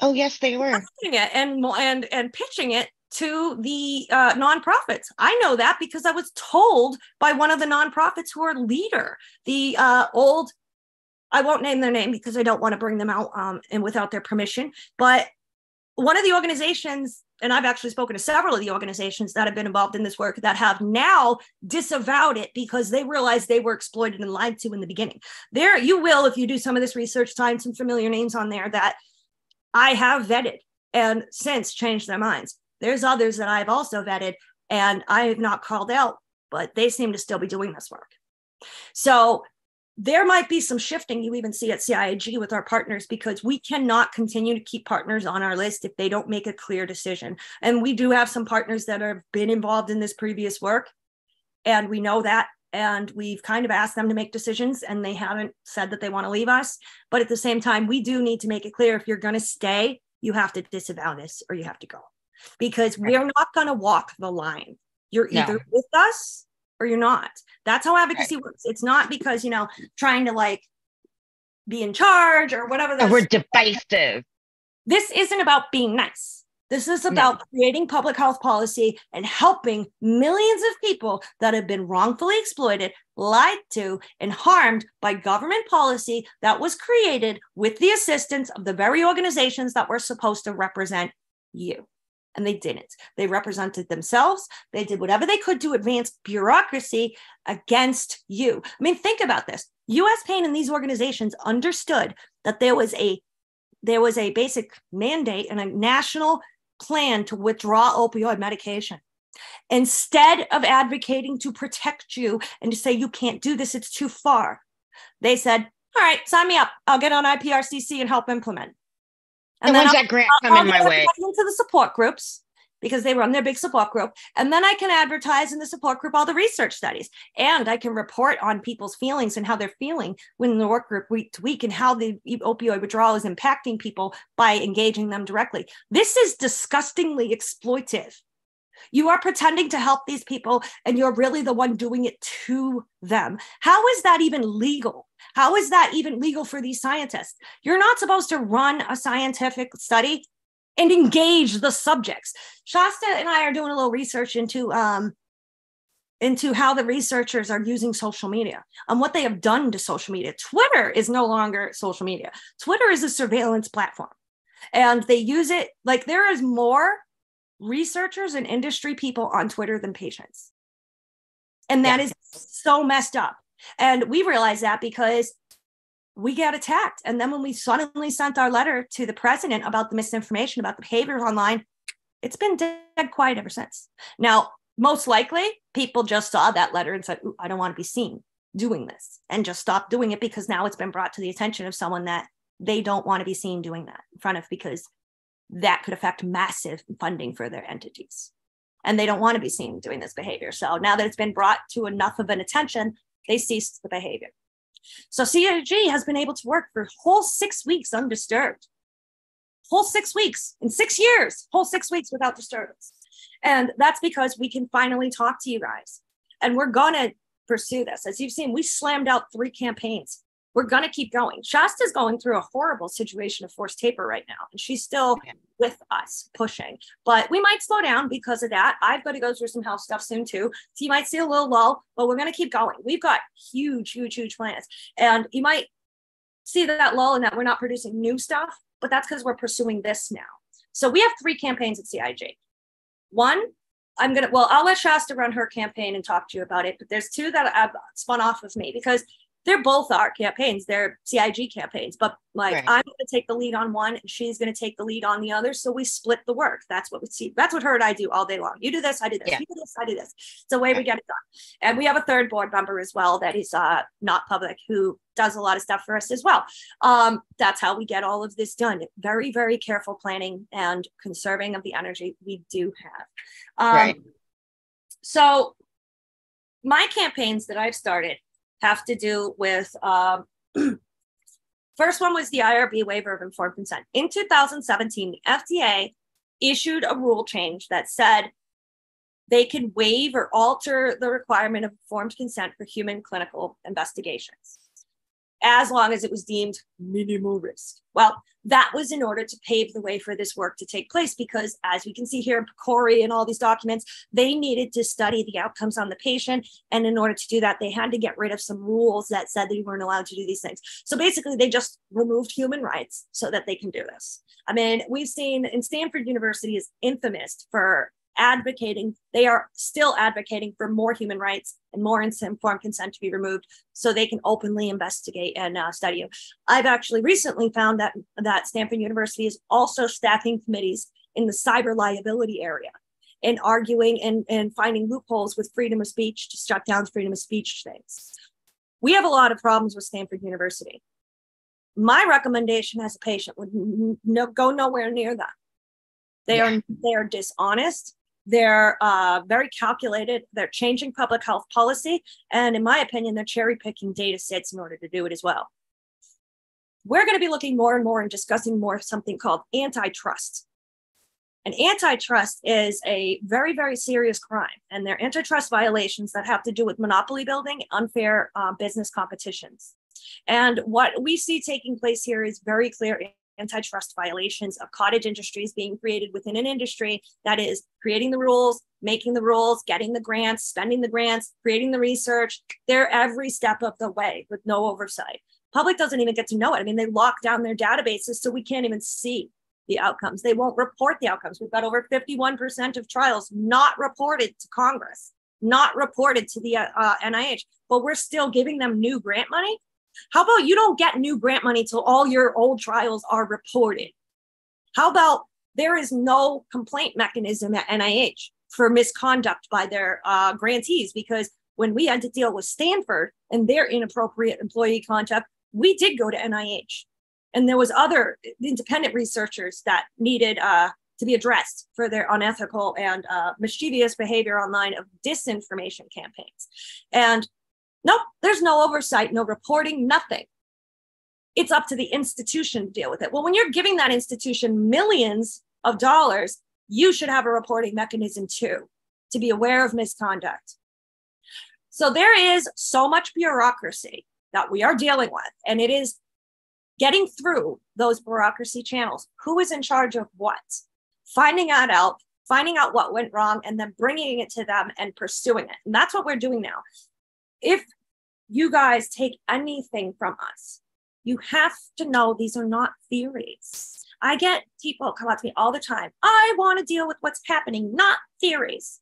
S2: Oh yes they were.
S1: And and and pitching it to the uh, nonprofits. I know that because i was told by one of the nonprofits who are leader the uh, old i won't name their name because i don't want to bring them out um, and without their permission but one of the organizations and I've actually spoken to several of the organizations that have been involved in this work that have now disavowed it because they realized they were exploited and lied to in the beginning. There, you will, if you do some of this research, find some familiar names on there that I have vetted and since changed their minds. There's others that I've also vetted and I have not called out, but they seem to still be doing this work. So there might be some shifting you even see at CIAAG with our partners because we cannot continue to keep partners on our list if they don't make a clear decision. And we do have some partners that have been involved in this previous work, and we know that. And we've kind of asked them to make decisions, and they haven't said that they want to leave us. But at the same time, we do need to make it clear if you're going to stay, you have to disavow this or you have to go because we're not going to walk the line. You're either no. with us or you're not. That's how advocacy right. works. It's not because, you know, trying to like be in charge or whatever.
S2: Or we're divisive.
S1: This isn't about being nice. This is about no. creating public health policy and helping millions of people that have been wrongfully exploited, lied to, and harmed by government policy that was created with the assistance of the very organizations that were supposed to represent you and they didn't. They represented themselves. They did whatever they could to advance bureaucracy against you. I mean, think about this. US Pain and these organizations understood that there was a there was a basic mandate and a national plan to withdraw opioid medication. Instead of advocating to protect you and to say you can't do this, it's too far, they said, All right, sign me up. I'll get on IPRCC and help implement.
S2: And, then that grant come in my way?
S1: Into the support groups because they run their big support group. And then I can advertise in the support group all the research studies. And I can report on people's feelings and how they're feeling when the work group week to week and how the opioid withdrawal is impacting people by engaging them directly. This is disgustingly exploitive. You are pretending to help these people, and you're really the one doing it to them. How is that even legal? How is that even legal for these scientists? You're not supposed to run a scientific study and engage the subjects. Shasta and I are doing a little research into um, into how the researchers are using social media and what they have done to social media. Twitter is no longer social media. Twitter is a surveillance platform. And they use it like there is more researchers and industry people on Twitter than patients. And that yeah. is so messed up. And we realized that because we got attacked. And then when we suddenly sent our letter to the president about the misinformation about the behavior online, it's been dead quiet ever since. Now, most likely, people just saw that letter and said, I don't want to be seen doing this and just stopped doing it because now it's been brought to the attention of someone that they don't want to be seen doing that in front of because that could affect massive funding for their entities. And they don't want to be seen doing this behavior. So now that it's been brought to enough of an attention, they ceased the behavior. So CAG has been able to work for whole six weeks undisturbed. Whole six weeks in six years, whole six weeks without disturbance. And that's because we can finally talk to you guys. And we're going to pursue this. As you've seen, we slammed out three campaigns we're going to keep going. Shasta's going through a horrible situation of forced taper right now, and she's still with us pushing. But we might slow down because of that. I've got to go through some health stuff soon too. So you might see a little lull, but we're going to keep going. We've got huge, huge, huge plans. And you might see that lull and that we're not producing new stuff, but that's because we're pursuing this now. So we have three campaigns at CIG. One, I'm gonna well, I'll let Shasta run her campaign and talk to you about it. But there's two that I've spun off of me because they're both our campaigns. They're cig campaigns but like right. i'm going to take the lead on one and she's going to take the lead on the other so we split the work. That's what we see that's what her and i do all day long. You do this i do this. Yeah. you do this i do this. It's the way yeah. we get it done. And we have a third board member as well that is uh, not public who does a lot of stuff for us as well. Um, that's how we get all of this done. Very very careful planning and conserving of the energy we do have. Um, right. so my campaigns that i've started have to do with um, first one was the IRB waiver of informed consent. In 2017, the FDA issued a rule change that said they can waive or alter the requirement of informed consent for human clinical investigations as long as it was deemed minimal risk. Well, that was in order to pave the way for this work to take place because, as we can see here in PCORI and all these documents, they needed to study the outcomes on the patient. And in order to do that, they had to get rid of some rules that said that you weren't allowed to do these things. So basically, they just removed human rights so that they can do this. I mean, we've seen in Stanford University is infamous for advocating, they are still advocating for more human rights and more informed consent to be removed so they can openly investigate and uh, study you. I've actually recently found that, that Stanford University is also staffing committees in the cyber liability area and arguing and, and finding loopholes with freedom of speech to shut down freedom of speech things. We have a lot of problems with Stanford University. My recommendation as a patient would no, go nowhere near that. They yeah. are they are dishonest. They're uh, very calculated. They're changing public health policy. And in my opinion, they're cherry picking data sets in order to do it as well. We're going to be looking more and more and discussing more something called antitrust. And antitrust is a very, very serious crime. And they're antitrust violations that have to do with monopoly building, unfair uh, business competitions. And what we see taking place here is very clear antitrust violations of cottage industries being created within an industry that is creating the rules, making the rules, getting the grants, spending the grants, creating the research. They're every step of the way with no oversight. Public doesn't even get to know it. I mean, they lock down their databases so we can't even see the outcomes. They won't report the outcomes. We've got over 51% of trials not reported to Congress, not reported to the uh, NIH, but we're still giving them new grant money how about you don't get new grant money till all your old trials are reported? How about there is no complaint mechanism at NIH for misconduct by their uh, grantees? Because when we had to deal with Stanford and their inappropriate employee conduct, we did go to NIH. And there was other independent researchers that needed uh, to be addressed for their unethical and uh, mischievous behavior online of disinformation campaigns. And Nope, there's no oversight, no reporting, nothing. It's up to the institution to deal with it. Well, when you're giving that institution millions of dollars you should have a reporting mechanism too to be aware of misconduct. So there is so much bureaucracy that we are dealing with, and it is getting through those bureaucracy channels. Who is in charge of what? Finding that out, finding out what went wrong, and then bringing it to them and pursuing it. And that's what we're doing now. If you guys take anything from us, you have to know these are not theories. I get people come up to me all the time. I want to deal with what's happening, not theories.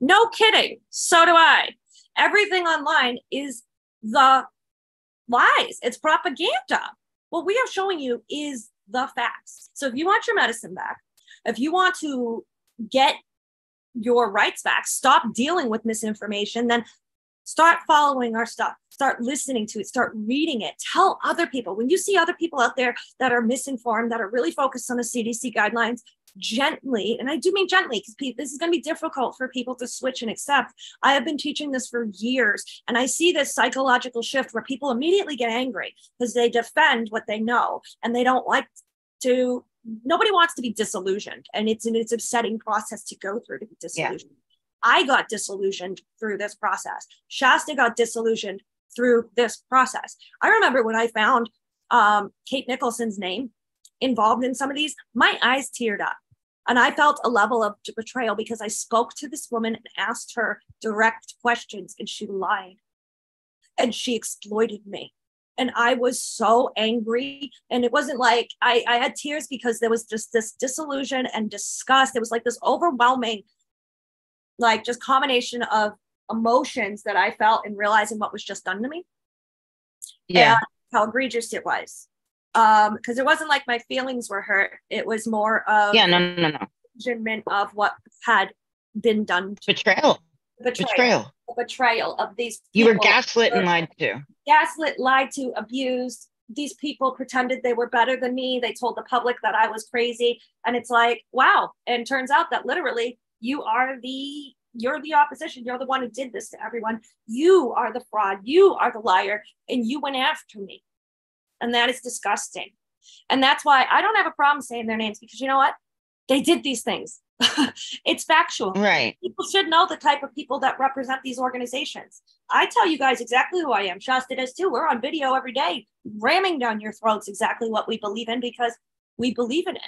S1: No kidding. So do I. Everything online is the lies, it's propaganda. What we are showing you is the facts. So if you want your medicine back, if you want to get your rights back, stop dealing with misinformation, then start following our stuff, start listening to it, start reading it, tell other people. When you see other people out there that are misinformed, that are really focused on the CDC guidelines, gently, and I do mean gently because this is going to be difficult for people to switch and accept. I have been teaching this for years, and I see this psychological shift where people immediately get angry because they defend what they know and they don't like to. Nobody wants to be disillusioned, and it's an it's upsetting process to go through to be disillusioned. I got disillusioned through this process. Shasta got disillusioned through this process. I remember when I found um, Kate Nicholson's name involved in some of these, my eyes teared up. And I felt a level of betrayal because I spoke to this woman and asked her direct questions and she lied and she exploited me. And I was so angry. And it wasn't like I, I had tears because there was just this disillusion and disgust. It was like this overwhelming, like just combination of emotions that I felt in realizing what was just done to me. Yeah. how egregious it was. Um because it wasn't like my feelings were hurt. It was more of
S2: yeah no no no
S1: judgment of what had been done
S2: to betrayal.
S1: Betrayal. Betrayal, betrayal of these
S2: you were gaslit and lied to.
S1: Gaslit lied to abused. These people pretended they were better than me. They told the public that i was crazy. And it's like wow. And turns out that literally you are the you're the opposition you're the one who did this to everyone you are the fraud you are the liar and you went after me and that is disgusting. And that's why I don't have a problem saying their names because you know what? They did these things. it's factual.
S2: Right.
S1: People should know the type of people that represent these organizations. I tell you guys exactly who I am. Shasta does too. We're on video every day, ramming down your throats exactly what we believe in because we believe in it.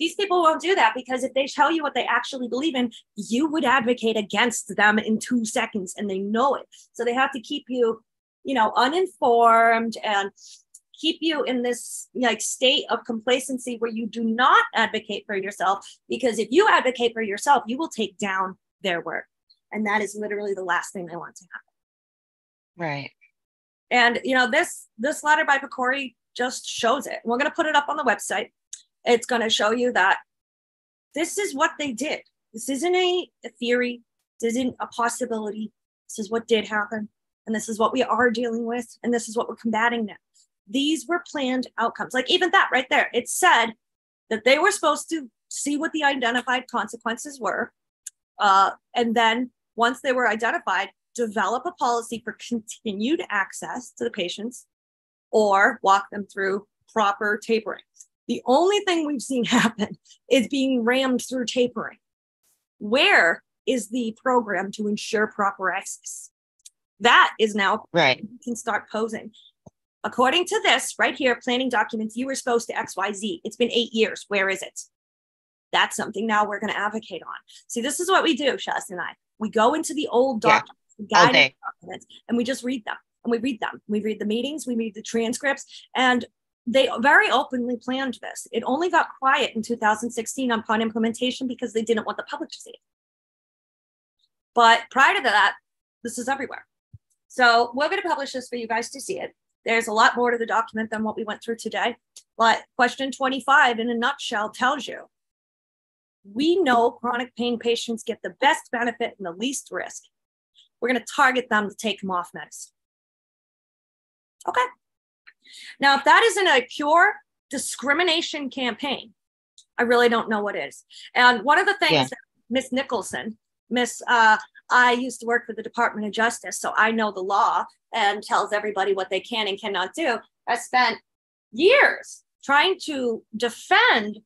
S1: These people won't do that because if they tell you what they actually believe in, you would advocate against them in two seconds and they know it. So they have to keep you, you know, uninformed and keep you in this like state of complacency where you do not advocate for yourself because if you advocate for yourself you will take down their work. And that is literally the last thing they want to happen.
S2: Right.
S1: And you know this this letter by PCORI just shows it. We're going to put it up on the website it's going to show you that this is what they did this isn't a, a theory this isn't a possibility this is what did happen and this is what we are dealing with and this is what we're combating now these were planned outcomes. Like even that right there, it said that they were supposed to see what the identified consequences were. Uh, and then once they were identified, develop a policy for continued access to the patients or walk them through proper tapering. The only thing we've seen happen is being rammed through tapering. Where is the program to ensure proper access? That is now
S2: right.
S1: We can start posing according to this right here, planning documents, you were supposed to XYZ. It's been eight years. Where is it? That's something now we're going to advocate on. See, this is what we do, Shasta and I. We go into the old documents, yeah. okay. documents, and we just read them. And we read them. We read the meetings, we read the transcripts, and they very openly planned this. It only got quiet in 2016 upon implementation because they didn't want the public to see it. But prior to that, this is everywhere. So we're going to publish this for you guys to see it. There's a lot more to the document than what we went through today. But question 25 in a nutshell tells you we know chronic pain patients get the best benefit and the least risk. We're going to target them to take them off medicine. Okay. Now, if that isn't a pure discrimination campaign, I really don't know what is. And one of the things yeah. that Miss Nicholson, Miss, uh, I used to work for the Department of Justice, so I know the law and tells everybody what they can and cannot do. I spent years trying to defend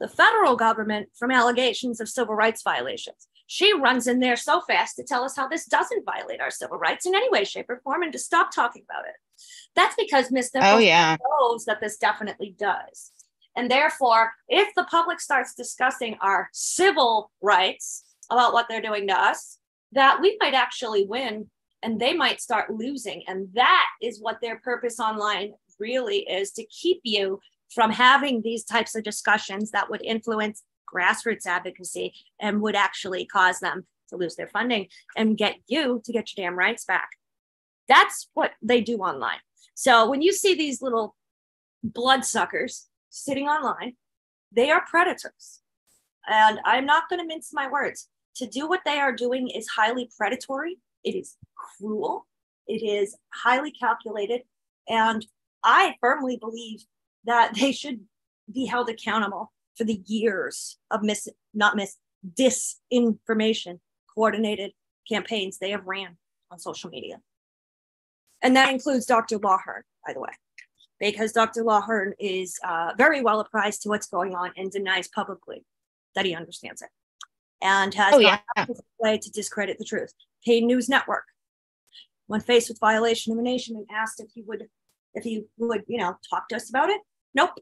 S1: the federal government from allegations of civil rights violations. She runs in there so fast to tell us how this doesn't violate our civil rights in any way, shape, or form and to stop talking about it. That's because Ms.
S2: oh, yeah.
S1: knows that this definitely does. And therefore, if the public starts discussing our civil rights about what they're doing to us, that we might actually win and they might start losing. And that is what their purpose online really is to keep you from having these types of discussions that would influence grassroots advocacy and would actually cause them to lose their funding and get you to get your damn rights back. That's what they do online. So when you see these little bloodsuckers sitting online, they are predators. And I'm not going to mince my words. To do what they are doing is highly predatory, it is cruel, it is highly calculated. And I firmly believe that they should be held accountable for the years of mis not mis disinformation coordinated campaigns they have ran on social media. And that includes Dr. Lawhern, by the way, because Dr. Lawhern is uh, very well apprised to what's going on and denies publicly that he understands it and has
S2: oh, yeah.
S1: way to discredit the truth. Pain News Network, when faced with violation of a nation and asked if he would, if he would, you know, talk to us about it, nope,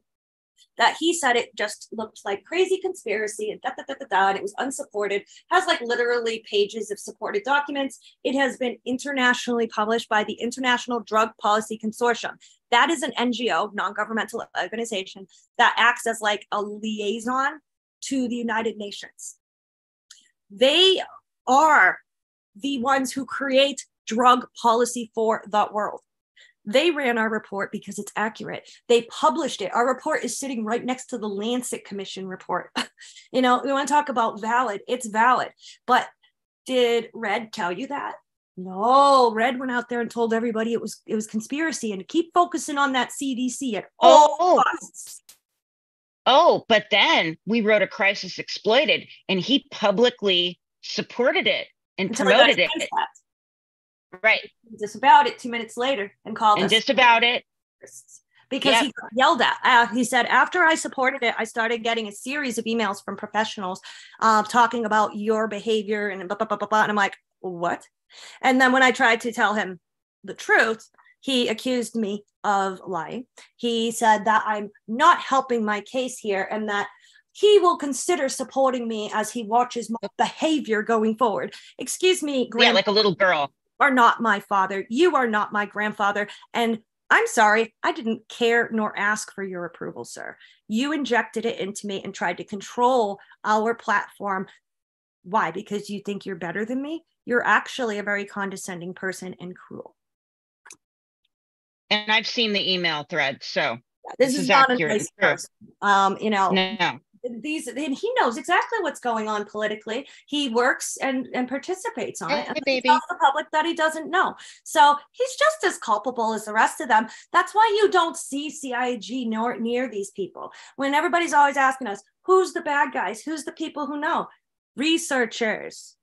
S1: that he said it just looked like crazy conspiracy and da da da da da, and it was unsupported. Has like literally pages of supported documents. It has been internationally published by the International Drug Policy Consortium. That is an NGO, non-governmental organization that acts as like a liaison to the United Nations. They are the ones who create drug policy for the world. They ran our report because it's accurate. They published it. Our report is sitting right next to the Lancet Commission report. you know, we want to talk about valid, it's valid. But did Red tell you that? No, Red went out there and told everybody it was it was conspiracy and keep focusing on that CDC at all oh. costs.
S2: Oh, but then we wrote a crisis exploited and he publicly supported it and Until promoted it. That. Right.
S1: Just about it two minutes later and called
S2: and us. just about it.
S1: Because yep. he yelled at. Uh, he said, after I supported it, I started getting a series of emails from professionals uh, talking about your behavior and blah, blah, blah, blah, blah. And I'm like, what? And then when I tried to tell him the truth, he accused me of lying. He said that I'm not helping my case here and that he will consider supporting me as he watches my behavior going forward. Excuse me,
S2: Grandma. Yeah, like a little girl
S1: are not my father. You are not my grandfather. And I'm sorry, I didn't care nor ask for your approval, sir. You injected it into me and tried to control our platform. Why? Because you think you're better than me? You're actually a very condescending person and cruel.
S2: And I've seen the email thread, so
S1: this, this is, is, not accurate. a nice person. Um, you know,
S2: no
S1: these and he knows exactly what's going on politically. He works and and participates on it and
S2: baby.
S1: tells the public that he doesn't know. So he's just as culpable as the rest of them. That's why you don't see cig nor near these people. When everybody's always asking us who's the bad guys? Who's the people who know? Researchers.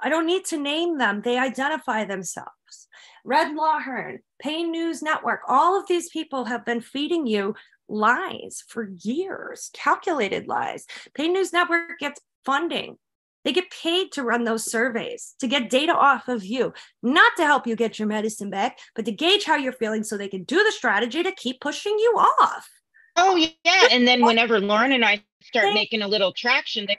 S1: I don't need to name them. They identify themselves. Red lawhern pain news network all of these people have been feeding you lies for years, calculated lies. Pain News Network gets funding. They get paid to run those surveys, to get data off of you, not to help you get your medicine back, but to gauge how you're feeling so they can do the strategy to keep pushing you off.
S2: Oh, yeah. And then whenever Lauren and I start making a little traction, they,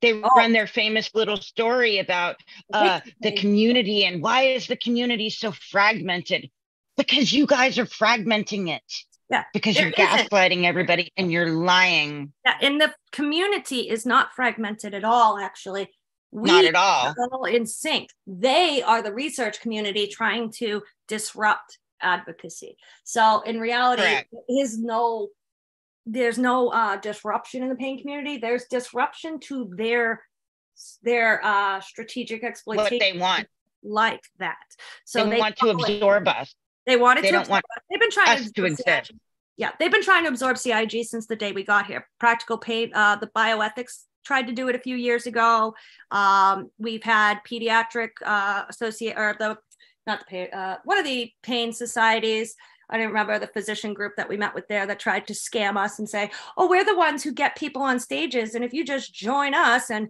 S2: they oh. run their famous little story about uh, the community and why is the community so fragmented? Because you guys are fragmenting it.
S1: Yeah.
S2: Because you're gaslighting everybody and you're lying.
S1: Yeah. And the community is not fragmented at all, actually.
S2: We not at all.
S1: all in sync. They are the research community trying to disrupt advocacy. So in reality, Correct. is no there's no uh, disruption in the pain community. There's disruption to their their uh, strategic exploitation.
S2: What they want,
S1: like that. So
S2: they, they want to absorb us.
S1: They wanted
S2: they
S1: to.
S2: Don't want
S1: they've been trying
S2: to, to exist.
S1: Yeah, they've been trying to absorb CIG since the day we got here. Practical pain. Uh, the bioethics tried to do it a few years ago. Um, we've had pediatric uh, associate or the not the pain, uh, one of the pain societies I didn't remember the physician group that we met with there that tried to scam us and say, "Oh, we're the ones who get people on stages, and if you just join us and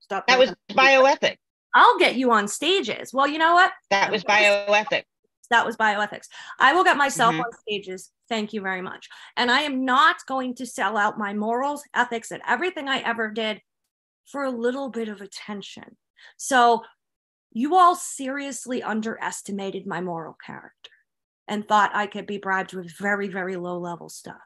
S2: stop." That was bioethics.
S1: I'll get you on stages. Well, you know what?
S2: That was bioethics.
S1: That was bioethics. I will get myself mm-hmm. on stages. Thank you very much. And I am not going to sell out my morals, ethics, and everything I ever did for a little bit of attention. So you all seriously underestimated my moral character and thought I could be bribed with very, very low level stuff.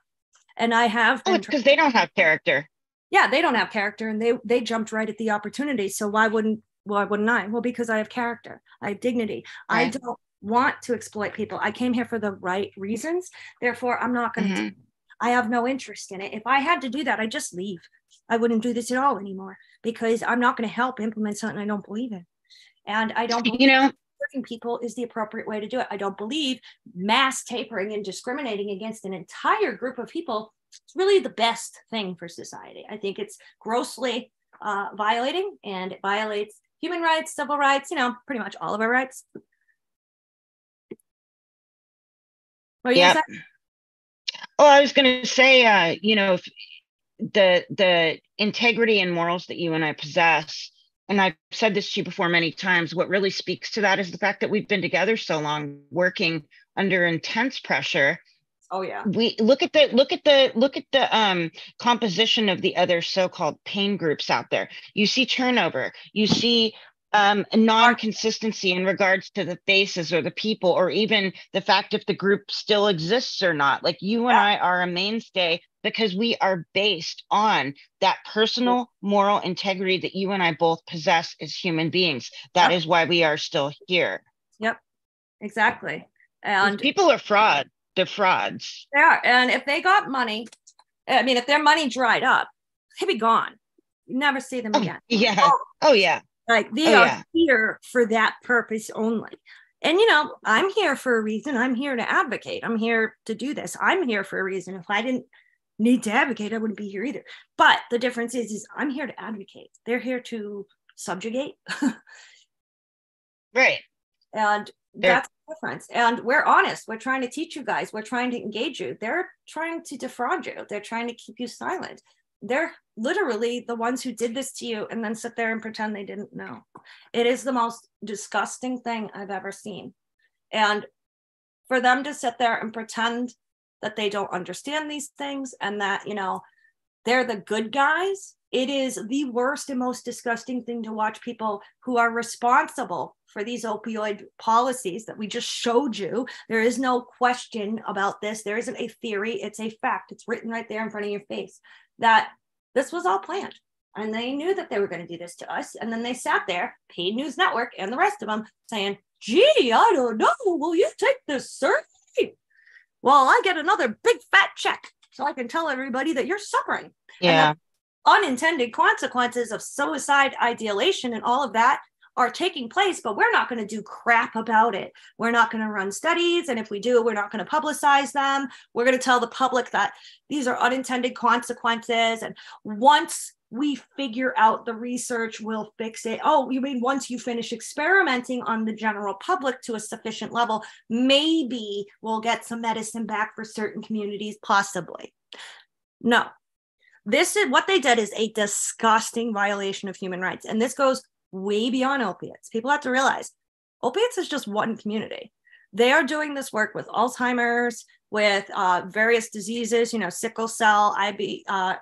S1: And I have
S2: oh, because they don't have character.
S1: Yeah, they don't have character and they they jumped right at the opportunity. So why wouldn't why wouldn't I? Well, because I have character, I have dignity. Right. I don't want to exploit people. I came here for the right reasons. Therefore, I'm not going to mm-hmm. I have no interest in it. If I had to do that, I'd just leave. I wouldn't do this at all anymore because I'm not going to help implement something I don't believe in. And I don't
S2: you know
S1: hurting people is the appropriate way to do it. I don't believe mass tapering and discriminating against an entire group of people is really the best thing for society. I think it's grossly uh, violating and it violates human rights, civil rights, you know, pretty much all of our rights.
S2: Yeah. Oh, I was going to say, uh, you know, the the integrity and morals that you and I possess and I've said this to you before many times, what really speaks to that is the fact that we've been together so long, working under intense pressure.
S1: Oh yeah.
S2: We look at the look at the look at the um composition of the other so-called pain groups out there. You see turnover, you see um, non-consistency in regards to the faces or the people or even the fact if the group still exists or not like you and i are a mainstay because we are based on that personal moral integrity that you and I both possess as human beings. That yep. is why we are still here.
S1: Yep, exactly. And
S2: people are fraud. They're frauds.
S1: They are. And if they got money, I mean, if their money dried up, they'd be gone. You never see them
S2: oh,
S1: again.
S2: Yeah. Oh, oh yeah.
S1: Like they oh, are yeah. here for that purpose only. And you know, I'm here for a reason. I'm here to advocate. I'm here to do this. I'm here for a reason. If I didn't need to advocate, I wouldn't be here either. But the difference is, is I'm here to advocate. They're here to subjugate.
S2: right.
S1: And that's the difference. And we're honest. We're trying to teach you guys. We're trying to engage you. They're trying to defraud you. They're trying to keep you silent. They're literally the ones who did this to you and then sit there and pretend they didn't know. It is the most disgusting thing I've ever seen. And for them to sit there and pretend that they don't understand these things and that, you know, they're the good guys. It is the worst and most disgusting thing to watch people who are responsible for these opioid policies that we just showed you. There is no question about this. There isn't a theory, it's a fact. It's written right there in front of your face that this was all planned. And they knew that they were going to do this to us. And then they sat there, Paid News Network and the rest of them, saying, gee, I don't know. Will you take this survey? well, I get another big fat check so I can tell everybody that you're suffering.
S2: Yeah.
S1: unintended consequences of suicide ideation and all of that are taking place, but we're not going to do crap about it. We're not going to run studies. And if we do, we're not going to publicize them. We're going to tell the public that these are unintended consequences. And once we figure out the research we'll fix it. Oh, you mean once you finish experimenting on the general public to a sufficient level, maybe we'll get some medicine back for certain communities, possibly. No, this is what they did is a disgusting violation of human rights. And this goes way beyond opiates. People have to realize opiates is just one community. They are doing this work with Alzheimer's, with uh, various diseases, you know, sickle cell, IB, uh,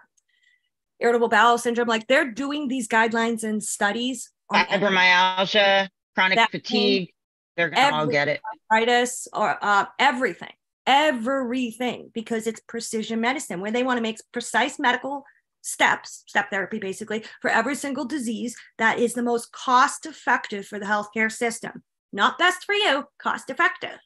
S1: irritable bowel syndrome. Like they're doing these guidelines and studies
S2: on fibromyalgia, chronic fatigue. They're gonna all get it.
S1: Arthritis or uh, everything, everything, because it's precision medicine where they want to make precise medical steps, step therapy basically, for every single disease that is the most cost effective for the healthcare system. Not best for you, cost effective.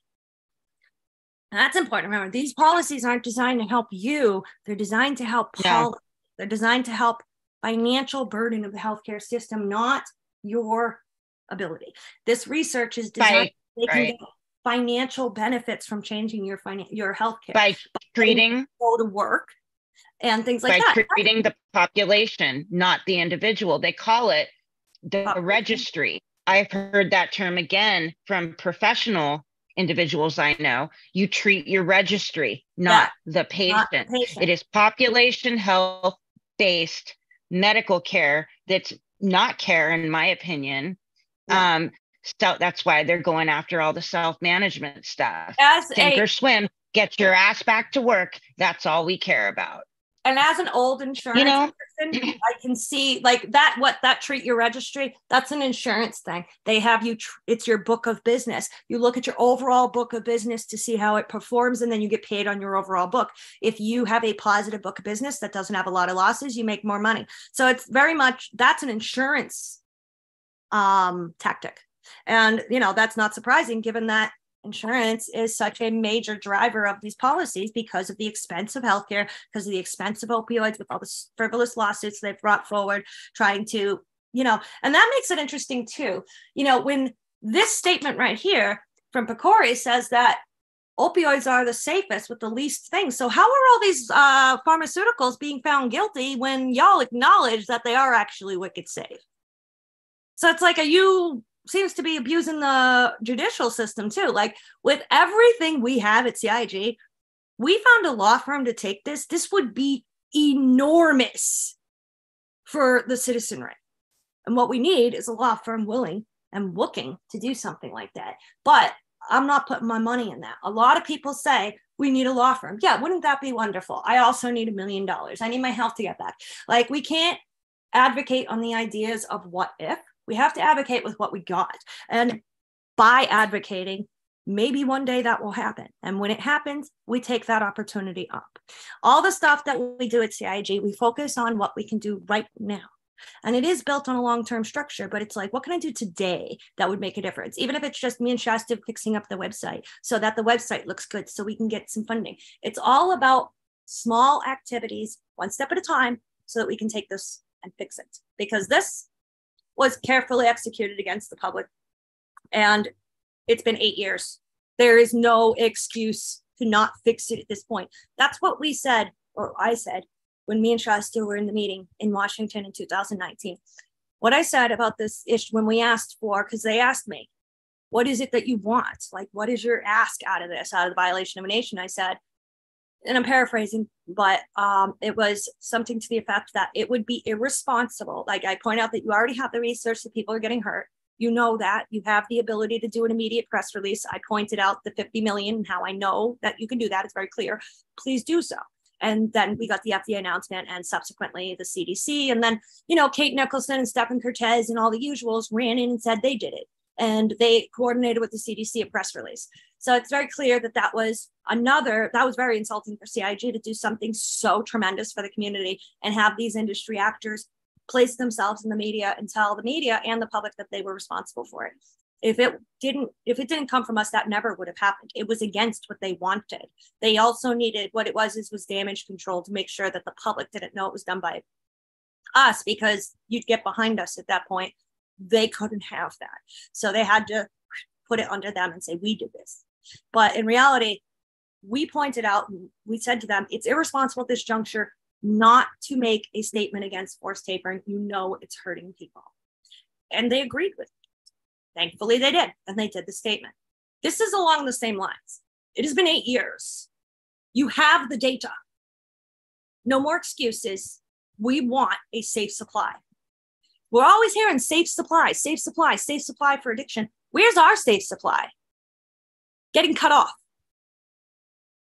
S1: That's important. Remember, these policies aren't designed to help you, they're designed to help yeah. They're designed to help financial burden of the healthcare system, not your ability. This research is designed right, right. get financial benefits from changing your finan- your healthcare
S2: by, by treating
S1: go to work and things like
S2: by
S1: that.
S2: By treating the population, not the individual. They call it the registry. I've heard that term again from professional individuals I know, you treat your registry, not yeah, the patient. Not patient. It is population health based medical care that's not care, in my opinion. Yeah. Um, so that's why they're going after all the self management stuff. As Sink a, or swim, get your ass back to work. That's all we care about
S1: and as an old insurance you know? person, I can see like that. What that treat your registry? That's an insurance thing. They have you. Tr- it's your book of business. You look at your overall book of business to see how it performs, and then you get paid on your overall book. If you have a positive book of business that doesn't have a lot of losses, you make more money. So it's very much that's an insurance um, tactic, and you know that's not surprising given that insurance is such a major driver of these policies because of the expense of healthcare, because of the expense of opioids with all the frivolous lawsuits they've brought forward, trying to, you know, and that makes it interesting too. You know, when this statement right here from PCORI says that opioids are the safest with the least things. So how are all these uh, pharmaceuticals being found guilty when y'all acknowledge that they are actually wicked safe? So it's like, are you seems to be abusing the judicial system too. Like with everything we have at CIG, we found a law firm to take this. This would be enormous for the citizenry. And what we need is a law firm willing and looking to do something like that. But I'm not putting my money in that. A lot of people say we need a law firm. Yeah, wouldn't that be wonderful? I also need a million dollars. I need my health to get back. Like we can't advocate on the ideas of what if we have to advocate with what we got. And by advocating, maybe one day that will happen. And when it happens, we take that opportunity up. All the stuff that we do at CIG, we focus on what we can do right now. And it is built on a long term structure, but it's like, what can I do today that would make a difference? Even if it's just me and Shasta fixing up the website so that the website looks good so we can get some funding. It's all about small activities, one step at a time, so that we can take this and fix it. Because this was carefully executed against the public. And it's been eight years. There is no excuse to not fix it at this point. That's what we said, or I said, when me and Shasta were in the meeting in Washington in 2019. What I said about this issue when we asked for, because they asked me, what is it that you want? Like, what is your ask out of this, out of the violation of a nation? I said, and I'm paraphrasing, but um, it was something to the effect that it would be irresponsible. Like I point out that you already have the research that people are getting hurt. You know that you have the ability to do an immediate press release. I pointed out the 50 million and how I know that you can do that. It's very clear. Please do so. And then we got the FDA announcement and subsequently the CDC. And then, you know, Kate Nicholson and Stefan Kertesz and all the usuals ran in and said they did it. And they coordinated with the CDC a press release. So it's very clear that that was another, that was very insulting for CIG to do something so tremendous for the community and have these industry actors place themselves in the media and tell the media and the public that they were responsible for it. If it didn't, if it didn't come from us, that never would have happened. It was against what they wanted. They also needed what it was is was damage control to make sure that the public didn't know it was done by us because you'd get behind us at that point. They couldn't have that. So they had to put it under them and say, we did this. But in reality, we pointed out, we said to them, it's irresponsible at this juncture not to make a statement against forced tapering. You know it's hurting people. And they agreed with it. Thankfully, they did, and they did the statement. This is along the same lines. It has been eight years. You have the data. No more excuses. We want a safe supply. We're always hearing safe supply, safe supply, safe supply for addiction. Where's our safe supply? Getting cut off.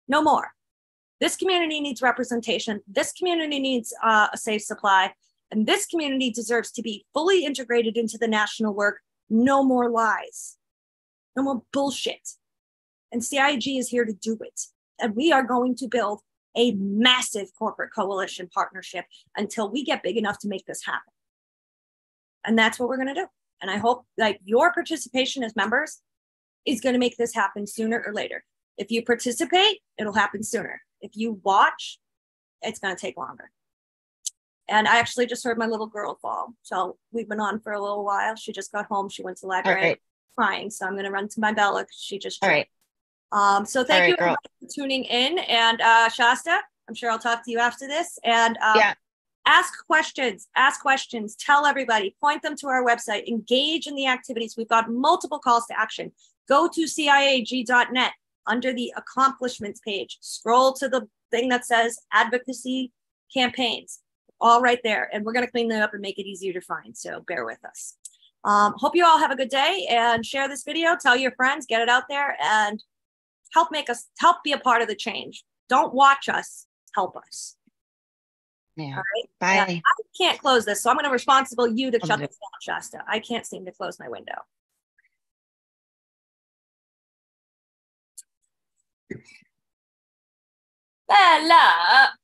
S1: No more. This community needs representation. This community needs uh, a safe supply. And this community deserves to be fully integrated into the national work. No more lies. No more bullshit. And CIG is here to do it. And we are going to build a massive corporate coalition partnership until we get big enough to make this happen. And that's what we're going to do. And I hope like your participation as members is going to make this happen sooner or later. If you participate, it'll happen sooner. If you watch, it's going to take longer. And I actually just heard my little girl fall. So we've been on for a little while. She just got home. She went to the library right. crying. So I'm going to run to my Bella because she just.
S2: All right.
S1: Um, so thank you for tuning in. And uh, Shasta, I'm sure I'll talk to you after this. And um, yeah ask questions ask questions tell everybody point them to our website engage in the activities we've got multiple calls to action Go to CIAG.net under the accomplishments page. Scroll to the thing that says advocacy campaigns, all right there. And we're going to clean that up and make it easier to find. So bear with us. Um, hope you all have a good day and share this video. Tell your friends, get it out there, and help make us help be a part of the change. Don't watch us, help us.
S2: Yeah.
S1: All right.
S2: Bye.
S1: I can't close this, so I'm going to responsible you to shut this down, Shasta. I can't seem to close my window. Bella.